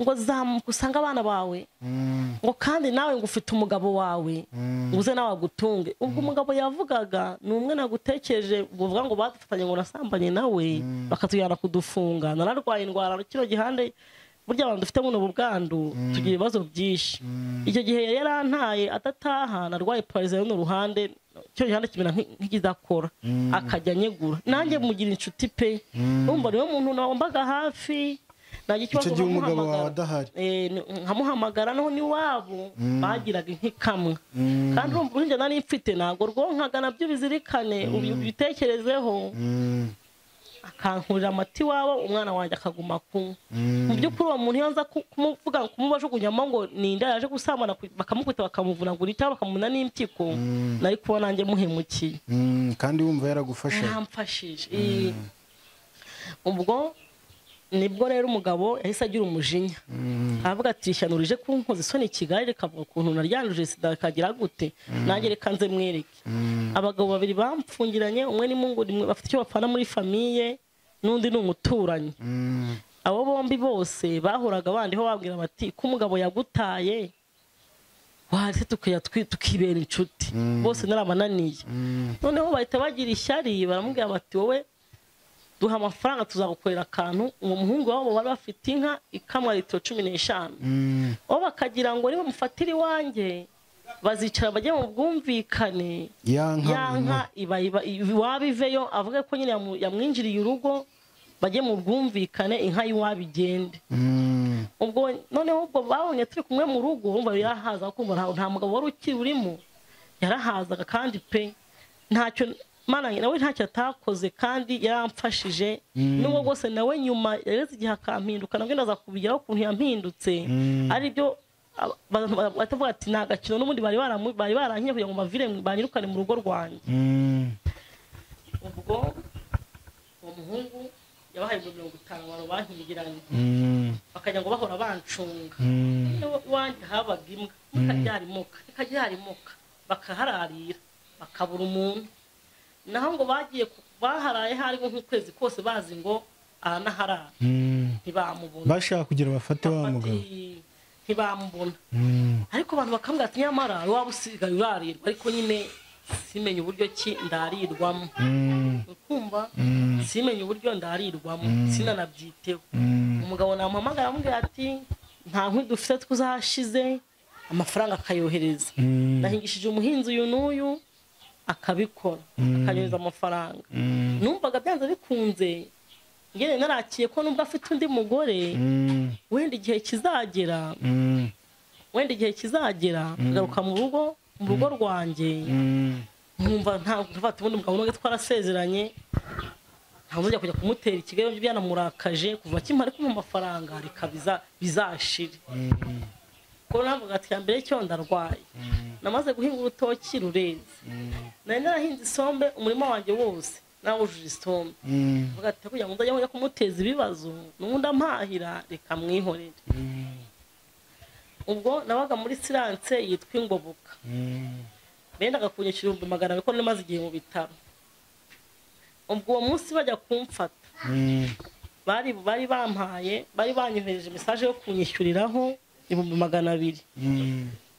ngo zamuka usange abana bawe. Mm. ngo kandi nawe ngo ufite umugabo wawe. Mm. ngo uze nawe agutunge. Ubwo umugabo yavugaga ni umwe nagutekereje buvuga ngo badufatanye ngo nasambanye nawe. Bakatujyana kudufunga. Nararwaye indwara kino gihande burya abantu dufite buno bwandu tugira ibibazo byinshi. Icyo gihe yari yarantaye adataha narwaye pararize runo ruhande cyo gihande kimera nk'i- nk'ikidakora akajya anyegura. Nanjye mugira inshuti pe. Urumva ni we muntu nambaga hafi icyo gihe umugabo wawe nkamuhamagara. adahari. Eh, ni- nkamuhamagara noneho n'iwabo bagiraga inkikamwe kandi urumva uruhinja nari mfite ntabwo rwonkaga na byo bizirikane ubi- ubitekerezeho. Mm. akankurira amata iwabo umwana wanjye akaguma kunywa. Mm. mu by'ukuri uwo muntu iyo nza ku- kumuvuga kumubajugunyamo ngo ni inda yaje gusambana ku- bakamukubita bakamuvunagura cyangwa bakamuna n'impyiko nari kuba nanjye muhemukiye. Mm. kandi wumva yaragufasha yaramfashije Eh. ubwo ni bwo rero umugabo yahise agira umujinya. Aravuga ati ishyano rije kunkoza isoni kigali? Rikavuga ukuntu naryanduje sida rikagira gute? Nanjye reka nze mwereke. Abagabo babiri bamfungiranye umwe ni umwe bafite icyo bapfana muri famiye n'undi ni umuturanyi. Mm. abo bombi bose bahuraga bandiho babwira bati ko umugabo yagutaye wahise tukajya tukibera inshuti. Bose narabananiye noneho bahita bagira ishyari baramubwira bati wowe duha amafaranga tuzagukorera akantu uwo muhungu wabo bari bafite inka ikamwa litiro cumi n'eshanu. Mm. bo bakagira ngo niba mufatire iwanjye bazicara bajye mu bwumvikane. Ya nka iwabo iveyo avuge ko nyine yamwinjiriye urugo bajye mu bwumvikane inka y'iwabo igende. Mm. ubwo noneho ubwo babonye turi kumwe mu rugo wumva yarahaza kumva nta mugabo wari ukiri urimo. Yarahazaga kandi pe ntacyo mana nawe ntacyo atakoze kandi yaramfashije. Nubwo rwose nawe nyuma yareze igihe akampinduka nabwo ndaza kubigeraho ukuntu yampindutse. Aribyo aba- ba- batavuga ati ni agakino n'ubundi bari barankiye kugira ngo bavire banyirukane mu rugo rwanjye. Mm. ubwo uwo muhungu yabahaye mirongo itanu abantu bankingiranye Mm. bakajya ngo bahora bancunga Mm. iwanjye habaga imbwa mukaryara imuka ikaryara imuka bakahararira bakabura umuntu. Naho ngo bagiye baharaye hariho nk'ukwezi kose bazi ngo aranaharara Mm. ntibamubona. Bashaka kugira bafate wa mugabo. ntibamubona. Mm. ariko abantu bakambwira ati nyamara waba usigaye urarirwa. Ariko nyine simenye uburyo ki ndarirwamo. Mm. ukumva? Simenye uburyo ndarirwamo. Sinanabyiteho. Umugabo namuhamagara amubwira ati nta nkwi dufite twuzahashize amafaranga akayohereza. Nahingishije umuhinzi uyu n'uyu akabikora akanyohereza amafaranga. Mm. numvaga byanze bikunze. Ngene narakiye ko nubwo afite undi mugore. Mm. wenda igihe kizagera Mm. wenda igihe kizagera agaruka mu rugo mu rugo rwanjye. Mm. nkumva nta mfata ubundi mugabo n'ubwo twarasezeranye nta ujya kujya kumutera ikigali byanamurakaje kuva kimara kumpa amafaranga reka biza- bizashire. Kuko navuga ati ya mbere cyo ndarwaye namaze guhinga urutoki rureze nari narahinze isombe umurima wanjye wose nawujuje isombe. Mm. mvuga ati kugira ngo nzajya njya kumuteza ibibazo n'ubundi ampahira reka mwihorere. Ubwo nabaga muri siranse yitwa ingoboka. Bendaga kunyishyura ibihumbi magana abiri ko nari maze igihe mu bitaro. Ubwo uwo munsi bajya kumfata. Bari bari bampaye bari banyohereje mesaje yo kunyishyuriraho. Ibihumbi magana abiri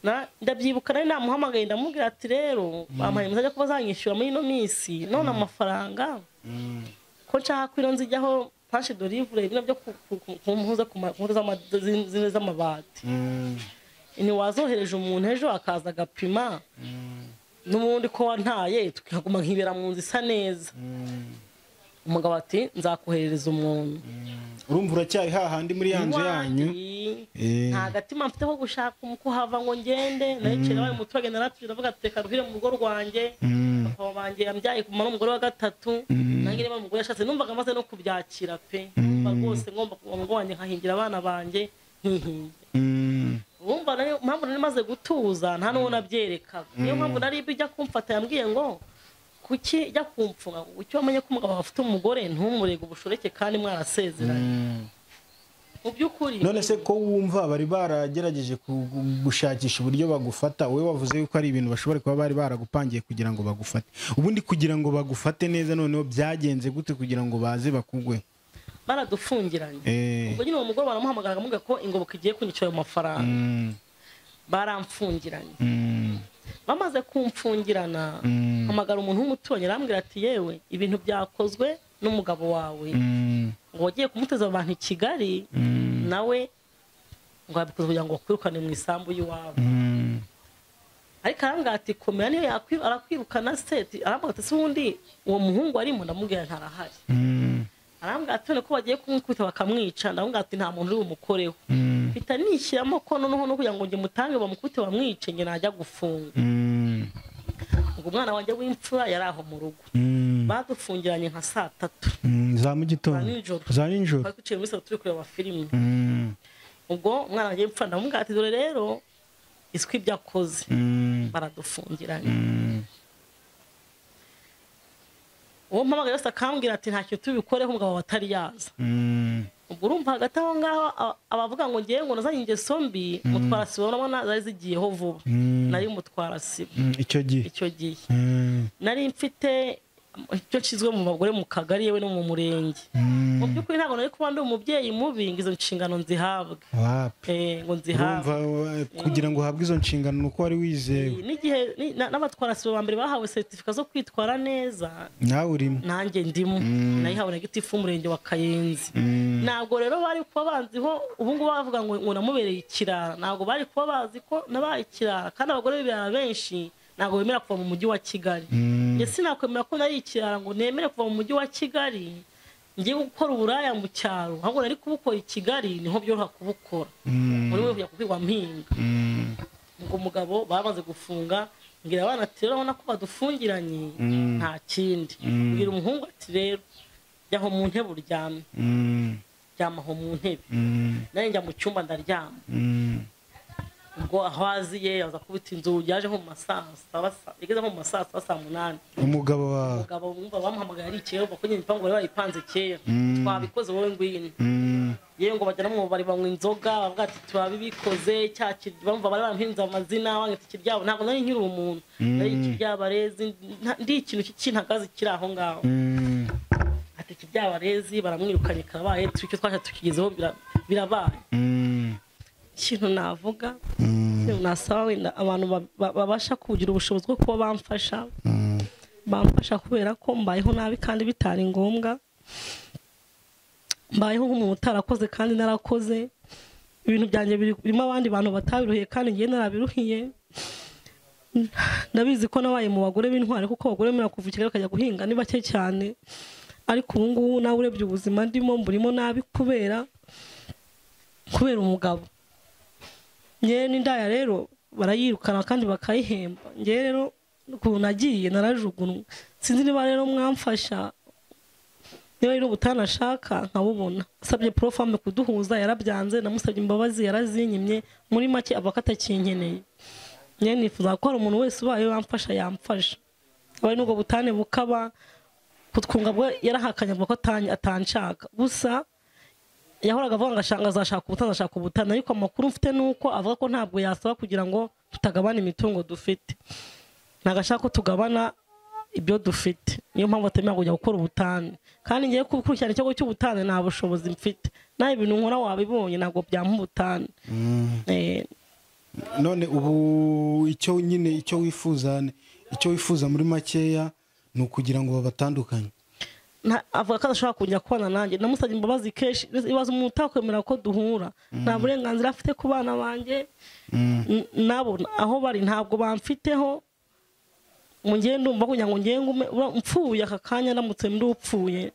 Na- ndabyibuka nari namuhamagaye ndamubwira ati rero bampaye mesaje ko bazanyishyura muri ino minsi none amafaranga. Ko nshaka ko ino nzijyaho pashe de livre bino byo ku- ku- zin- z'amabati. Ni wazohereje umuntu ejo akaza agapima. N'ubundi ko wantaye tukaguma nkibera mu nzu isa neza. Umugabo ati nzakoherereza umuntu. Urumva uracyari hahandi muri ya nzu yanyu? Eh. nta gatima mfite ko gushaka kuhava ngo ngende. Nayicaye nabaye umuturage naratuje ndavuga ati reka ruhire mu rugo rwanjye. Mm. papa wanjye yambyaye kumara n'umugore wa gatatu. Nanjye niba umugore yashatse numvaga maze no kubyakira pe. Numva rwose ngomba rugo wanjye nkahingira abana banjye nkihingira Mm. urumva na yo mpamvu nari maze gutuza nta n'uwo nabyerekaga. Niyo mpamvu nari ijya kumfata yambwiye ngo kuki ijya kumfunga ngo icyo wamenye ko umugabo afite umugore? Ntumurege ubushoreke kandi mwarasezeranye. Mm. mu by'ukuri none se ko wumva bari baragerageje gushakisha uburyo bagufata? Wowe wavuze yuko ari ibintu bashobora kuba bari baragupangiye kugira ngo bagufate. Ubundi kugira ngo bagufate neza noneho byagenze gute kugira ngo baze bakugwe? Baradufungiranye. Eh. ubwo nyine uwo mugore baramuhamagara akamubwira ko ingoboka igiye kunyicira ayo mafaranga. Mm. baramfungiranye. Mm. Bamaze kumfungirana Mm. hamagara umuntu w'umuturanyi arambwira ati yewe ibintu byakozwe n'umugabo wawe Mm. ngo wagiye kumuteza abantu i kigali Mm. nawe ngo yabikoze kugira ngo bakwirukane mu isambu y'iwabo ariko arambwira ati komera niyo arakwirukana se arambwira ati se ubundi uwo muhungu arimo ndamubwira ntarahari. Arambwira ati ko bagiye kumukubita bakamwica ndamubwira ati nta muntu uri bumukoreho Mm. mpita nishyiramo ko noneho no kugira ngo njye mutange bamukubite bamwice njye najya gufunga Mm. ngo umwana wanjye w'imfura yari aho mu rugo Mm. badufungiranye nka saa tatu Mm. za mu gitondo Za nijoro. twari twicaye muri salo turi kureba filime Mm. ubwo umwana wanjye w'imfura ndamubwira ati dore rero iswi ibyo akoze Mm. baradufungiranye Mm. Uwo mpamagaye wese akambwira ati nta kintu tubikoreho umugabo wawe atari yaza Mm. ubwo urumva hagati aho ngaho aba- abavuga ngo ngewe ngo nazanye ingeso mbi mutwara sibo urabona zari zigiyeho vuba Mm. nari umutwara sibo Mm. icyo gihe Mm. nari mfite icyo nshyizwe mu bagore mu kagari yewe no mu murenge. Mm. mu by'ukuri ntabwo nari kuba ndi umubyeyi mubi ngo izo nshingano nzihabwe. Eh, ngo nzihabwe. Eh, kugira ngo uhabwe izo nshingano ni uko wari wizewe. N'igihe ni- na- n'abatwara sibo ba mbere bahawe seritifika zo kwitwara neza nawe urimo? nanjye ndimo. Nayihawe na gitifu w'umurenge wa kayenzi. Mm. ntabwo rero bari kuba baziho ubu ngubu bavuga ngo ngo namubereye ikirara. Ntabwo bari kuba bazi ko nabaye ikirara. Kandi abagore b'ibirara benshi ntabwo bemera kuva mu mujyi wa kigali Mm. njye sinakwemera ko nari ikirara ngo nemere kuva mu mujyi wa kigali ngiye gukora uburaya mu cyaro ahubwo nari kubukora i kigali ni ho byoroha kubukora Mm. muri we kujya kubwirwa mpinga Mm. ngo umugabo bamaze gufunga mbwira abana ati rero urabona ko badufungiranye Mm. nta kindi Mm. mbwira umuhungu ati rero jya aho mu ntebe uryame Mm. ryama aho mu ntebe Mm. nanjye njya mu cyumba ndaryama Mm. Ubwo aho aziye aza kubita inzugi yaje nko mu masaa saba sa- yageze nko mu masaa saba saa munani umugabo wawe umugabo wumva bamuhamagaye ari ikirere kuko nyine ibipangu bari bayipanze kera Mm. twabikoze wowe ngwino Mm. yewe ngo bajya mu bari banywa inzoga bavuga ati turabibikoze cya bumva bari bampinze amazina wanyita ikiryabo ntabwo nari nkiri umuntu nari ikiryabarezi ndi ikintu cy'intagazi kiri aho ngaho Mm. ati ikiryabarezi baramwirukanye karabaye turi icyo twashaka tukigezeho bira- birabaye Mm. Ikintu navuga. Mm. ikintu nasaba wenda abantu ba- ba- babasha kugira ubushobozi bwo kuba bamfasha. Mm. bamfasha kubera ko mbayeho nabi kandi bitari ngombwa. Mbayeho nk'umuntu utarakoze kandi narakoze. Ibintu byanjye biri- birimo abandi bantu batabiruhiye kandi ngewe narabiruhiye. Ndabizi ko nabaye mu bagore b'intwari kuko abagore bemera kuva i kigali bakajya guhinga ni bake cyane. Ariko ubu ngubu nawe urebye ubuzima ndimo mburimo nabi kubera kubera umugabo. Ngewe n'indaya rero barayirukana kandi bakayihemba. Ngewe rero ukuntu nagiye narajugunywe. Sinzi niba rero mwamfasha niba rero ubutanashaka nkabubona. Asabye porofame kuduhuza yarabyanze namusabye imbabazi yarazinyimye muri make ava ko atakinkeneye ngewe nifuza ko hari umuntu wese ubaye wamfasha yamfasha. Aba n'ubwo butane bukaba kutwunga bwo yarahakanye avuga ko atan- atanshaka. Gusa yahoraga avuga ngo ashaka azashaka ubutane azashaka ubutane. Ariko amakuru mfite ni uko avuga ko ntabwo yasaba kugira ngo tutagabana imitungo dufite. Ntabwo ashaka ko tugabana ibyo dufite. Niyo mpamvu atemera kujya gukora ubutane. Kandi ngiye gukurikirana ikigo cy'ubutane nta bushobozi mfite. Nawe ibintu nkora wabibonye ntabwo byampa ubutane. Eh, none ubu icyo nyine icyo wifuza icyo wifuza muri makeya ni ukugira ngo babatandukanye. Avuga ko adashobora kujya kubana nanjye. Namusabye imbabazi kenshi. Ibibazo umuntu utakwemera ko duhura. Nta burenganzira afite ku bana banjye. N- nabo aho bari ntabwo bamfiteho. Ndumva kugira ngo ngende mpfuye aka kanya ndamutse ndi upfuye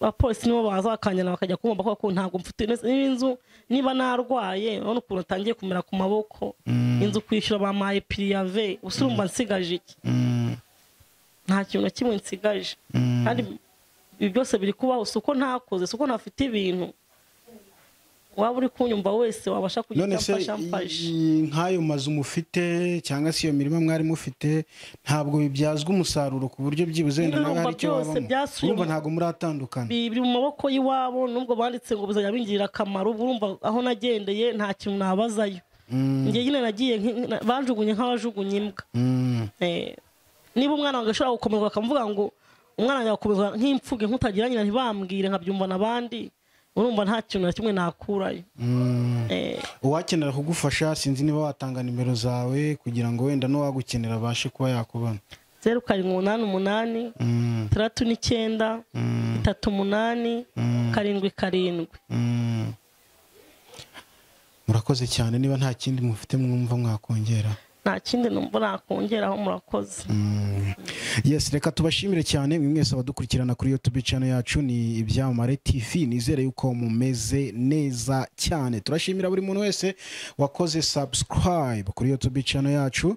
abapolisi nibo baza bakanyana bakajya kumva ko ntabwo mfite. Niba inzu niba narwaye urabona ukuntu atangiye kumera ku maboko. Inzu kwishyura bampaye piriyave gusa urumva nsigaje iki? Nta kintu na kimwe nsigaje. Kandi ibi byose biri kubaho si uko ntakoze si uko ntafite ibintu. Waba uri kunyumva wese wabasha se amfasha mfashe. nk'ayo mazu mufite cyangwa se iyo mirima mwari mufite ntabwo bibyazwa umusaruro ku buryo byibuze wenda nawe hari icyo wabamo? urumva ntabwo muratandukana. Bi- biri mu maboko y'iwabo nubwo banditse ngo bizajya bingirira akamaro urumva aho nagendeye nta kintu nabazayo. Njye nyine nagiye banjugunye nk'abajugunye imbwa. Mm. Eh, niba umwana wanjye ashobora gukomezwa bakamuvuga ngo umwana wanjye agakomezwa nk'imfubwe nk'utagira nyina ntibambwire nkabyumva n'abandi urumva nta kintu na kimwe nakurayo. Mm. Eh, uwakenera kugufasha sinzi niba watanga nimero zawe kugira ngo wenda n'uwagukenera abashe kuba yakubona. Zeru karindwi umunani umunani. Mm. itandatu n'icyenda. Mm. itatu umunani. Karindwi karindwi. Murakoze cyane niba nta kindi mufite mwumva mwakongera. Nta kindi numva nakongeraho murakoze. Mm. yes reka tubashimire cyane mwe mwese abadukurikirana kuri youtube channel yacu ni ibyamamare tv nizere yuko mumeze neza cyane. Turashimira buri muntu wese wakoze subscribe kuri youtube channel yacu.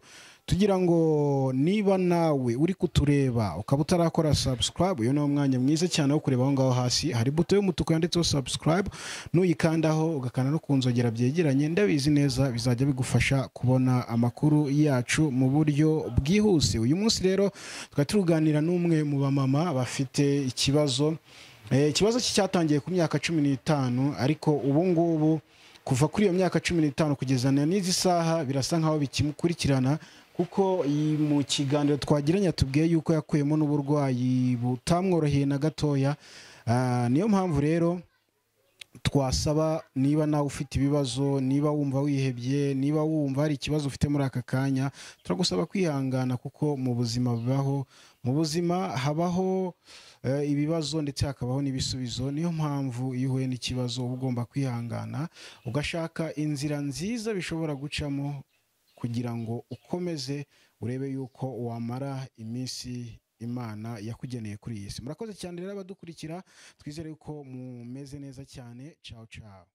Tugira ngo niba nawe uri kutureba ukaba utarakora subscribe uyu ni umwanya mwiza cyane wo kureba aho ngaho hasi. Hari buto y'umutuku yanditseho subscribe nuyikandaho ugakanda no ku nzogera byegeranye. Ndabizi neza bizajya bigufasha kubona amakuru yacu mu buryo bwihuse. Uyu munsi rero twari turuganira n'umwe mu bamama bafite ikibazo Eh, ikibazo cye cyatangiye ku myaka cumi n'itanu ariko ubu ngubu kuva kuri iyo myaka cumi n'itanu kugeza n'izi saha birasa nkaho bikimukurikirana. Kuko mu kiganiro twagiranye yatubwiye yuko yakuyemo n'uburwayi butamworoheye na gatoya Ah, niyo mpamvu rero twasaba niba nawe ufite ibibazo niba wumva wihebye niba wumva hari ikibazo ufite muri aka kanya turagusaba kwihangana kuko mu buzima bibaho mu buzima habaho eh, ibibazo ndetse hakabaho n'ibisubizo. Niyo mpamvu iyo uhuye n'ikibazo uba ugomba kwihangana ugashaka inzira nziza bishobora gucamo kugira ngo ukomeze urebe yuko wamara iminsi imana yakugeneye kuri iyi si. Murakoze cyane rero abadukurikira. Twizere yuko mumeze neza cyane. Cawu cawu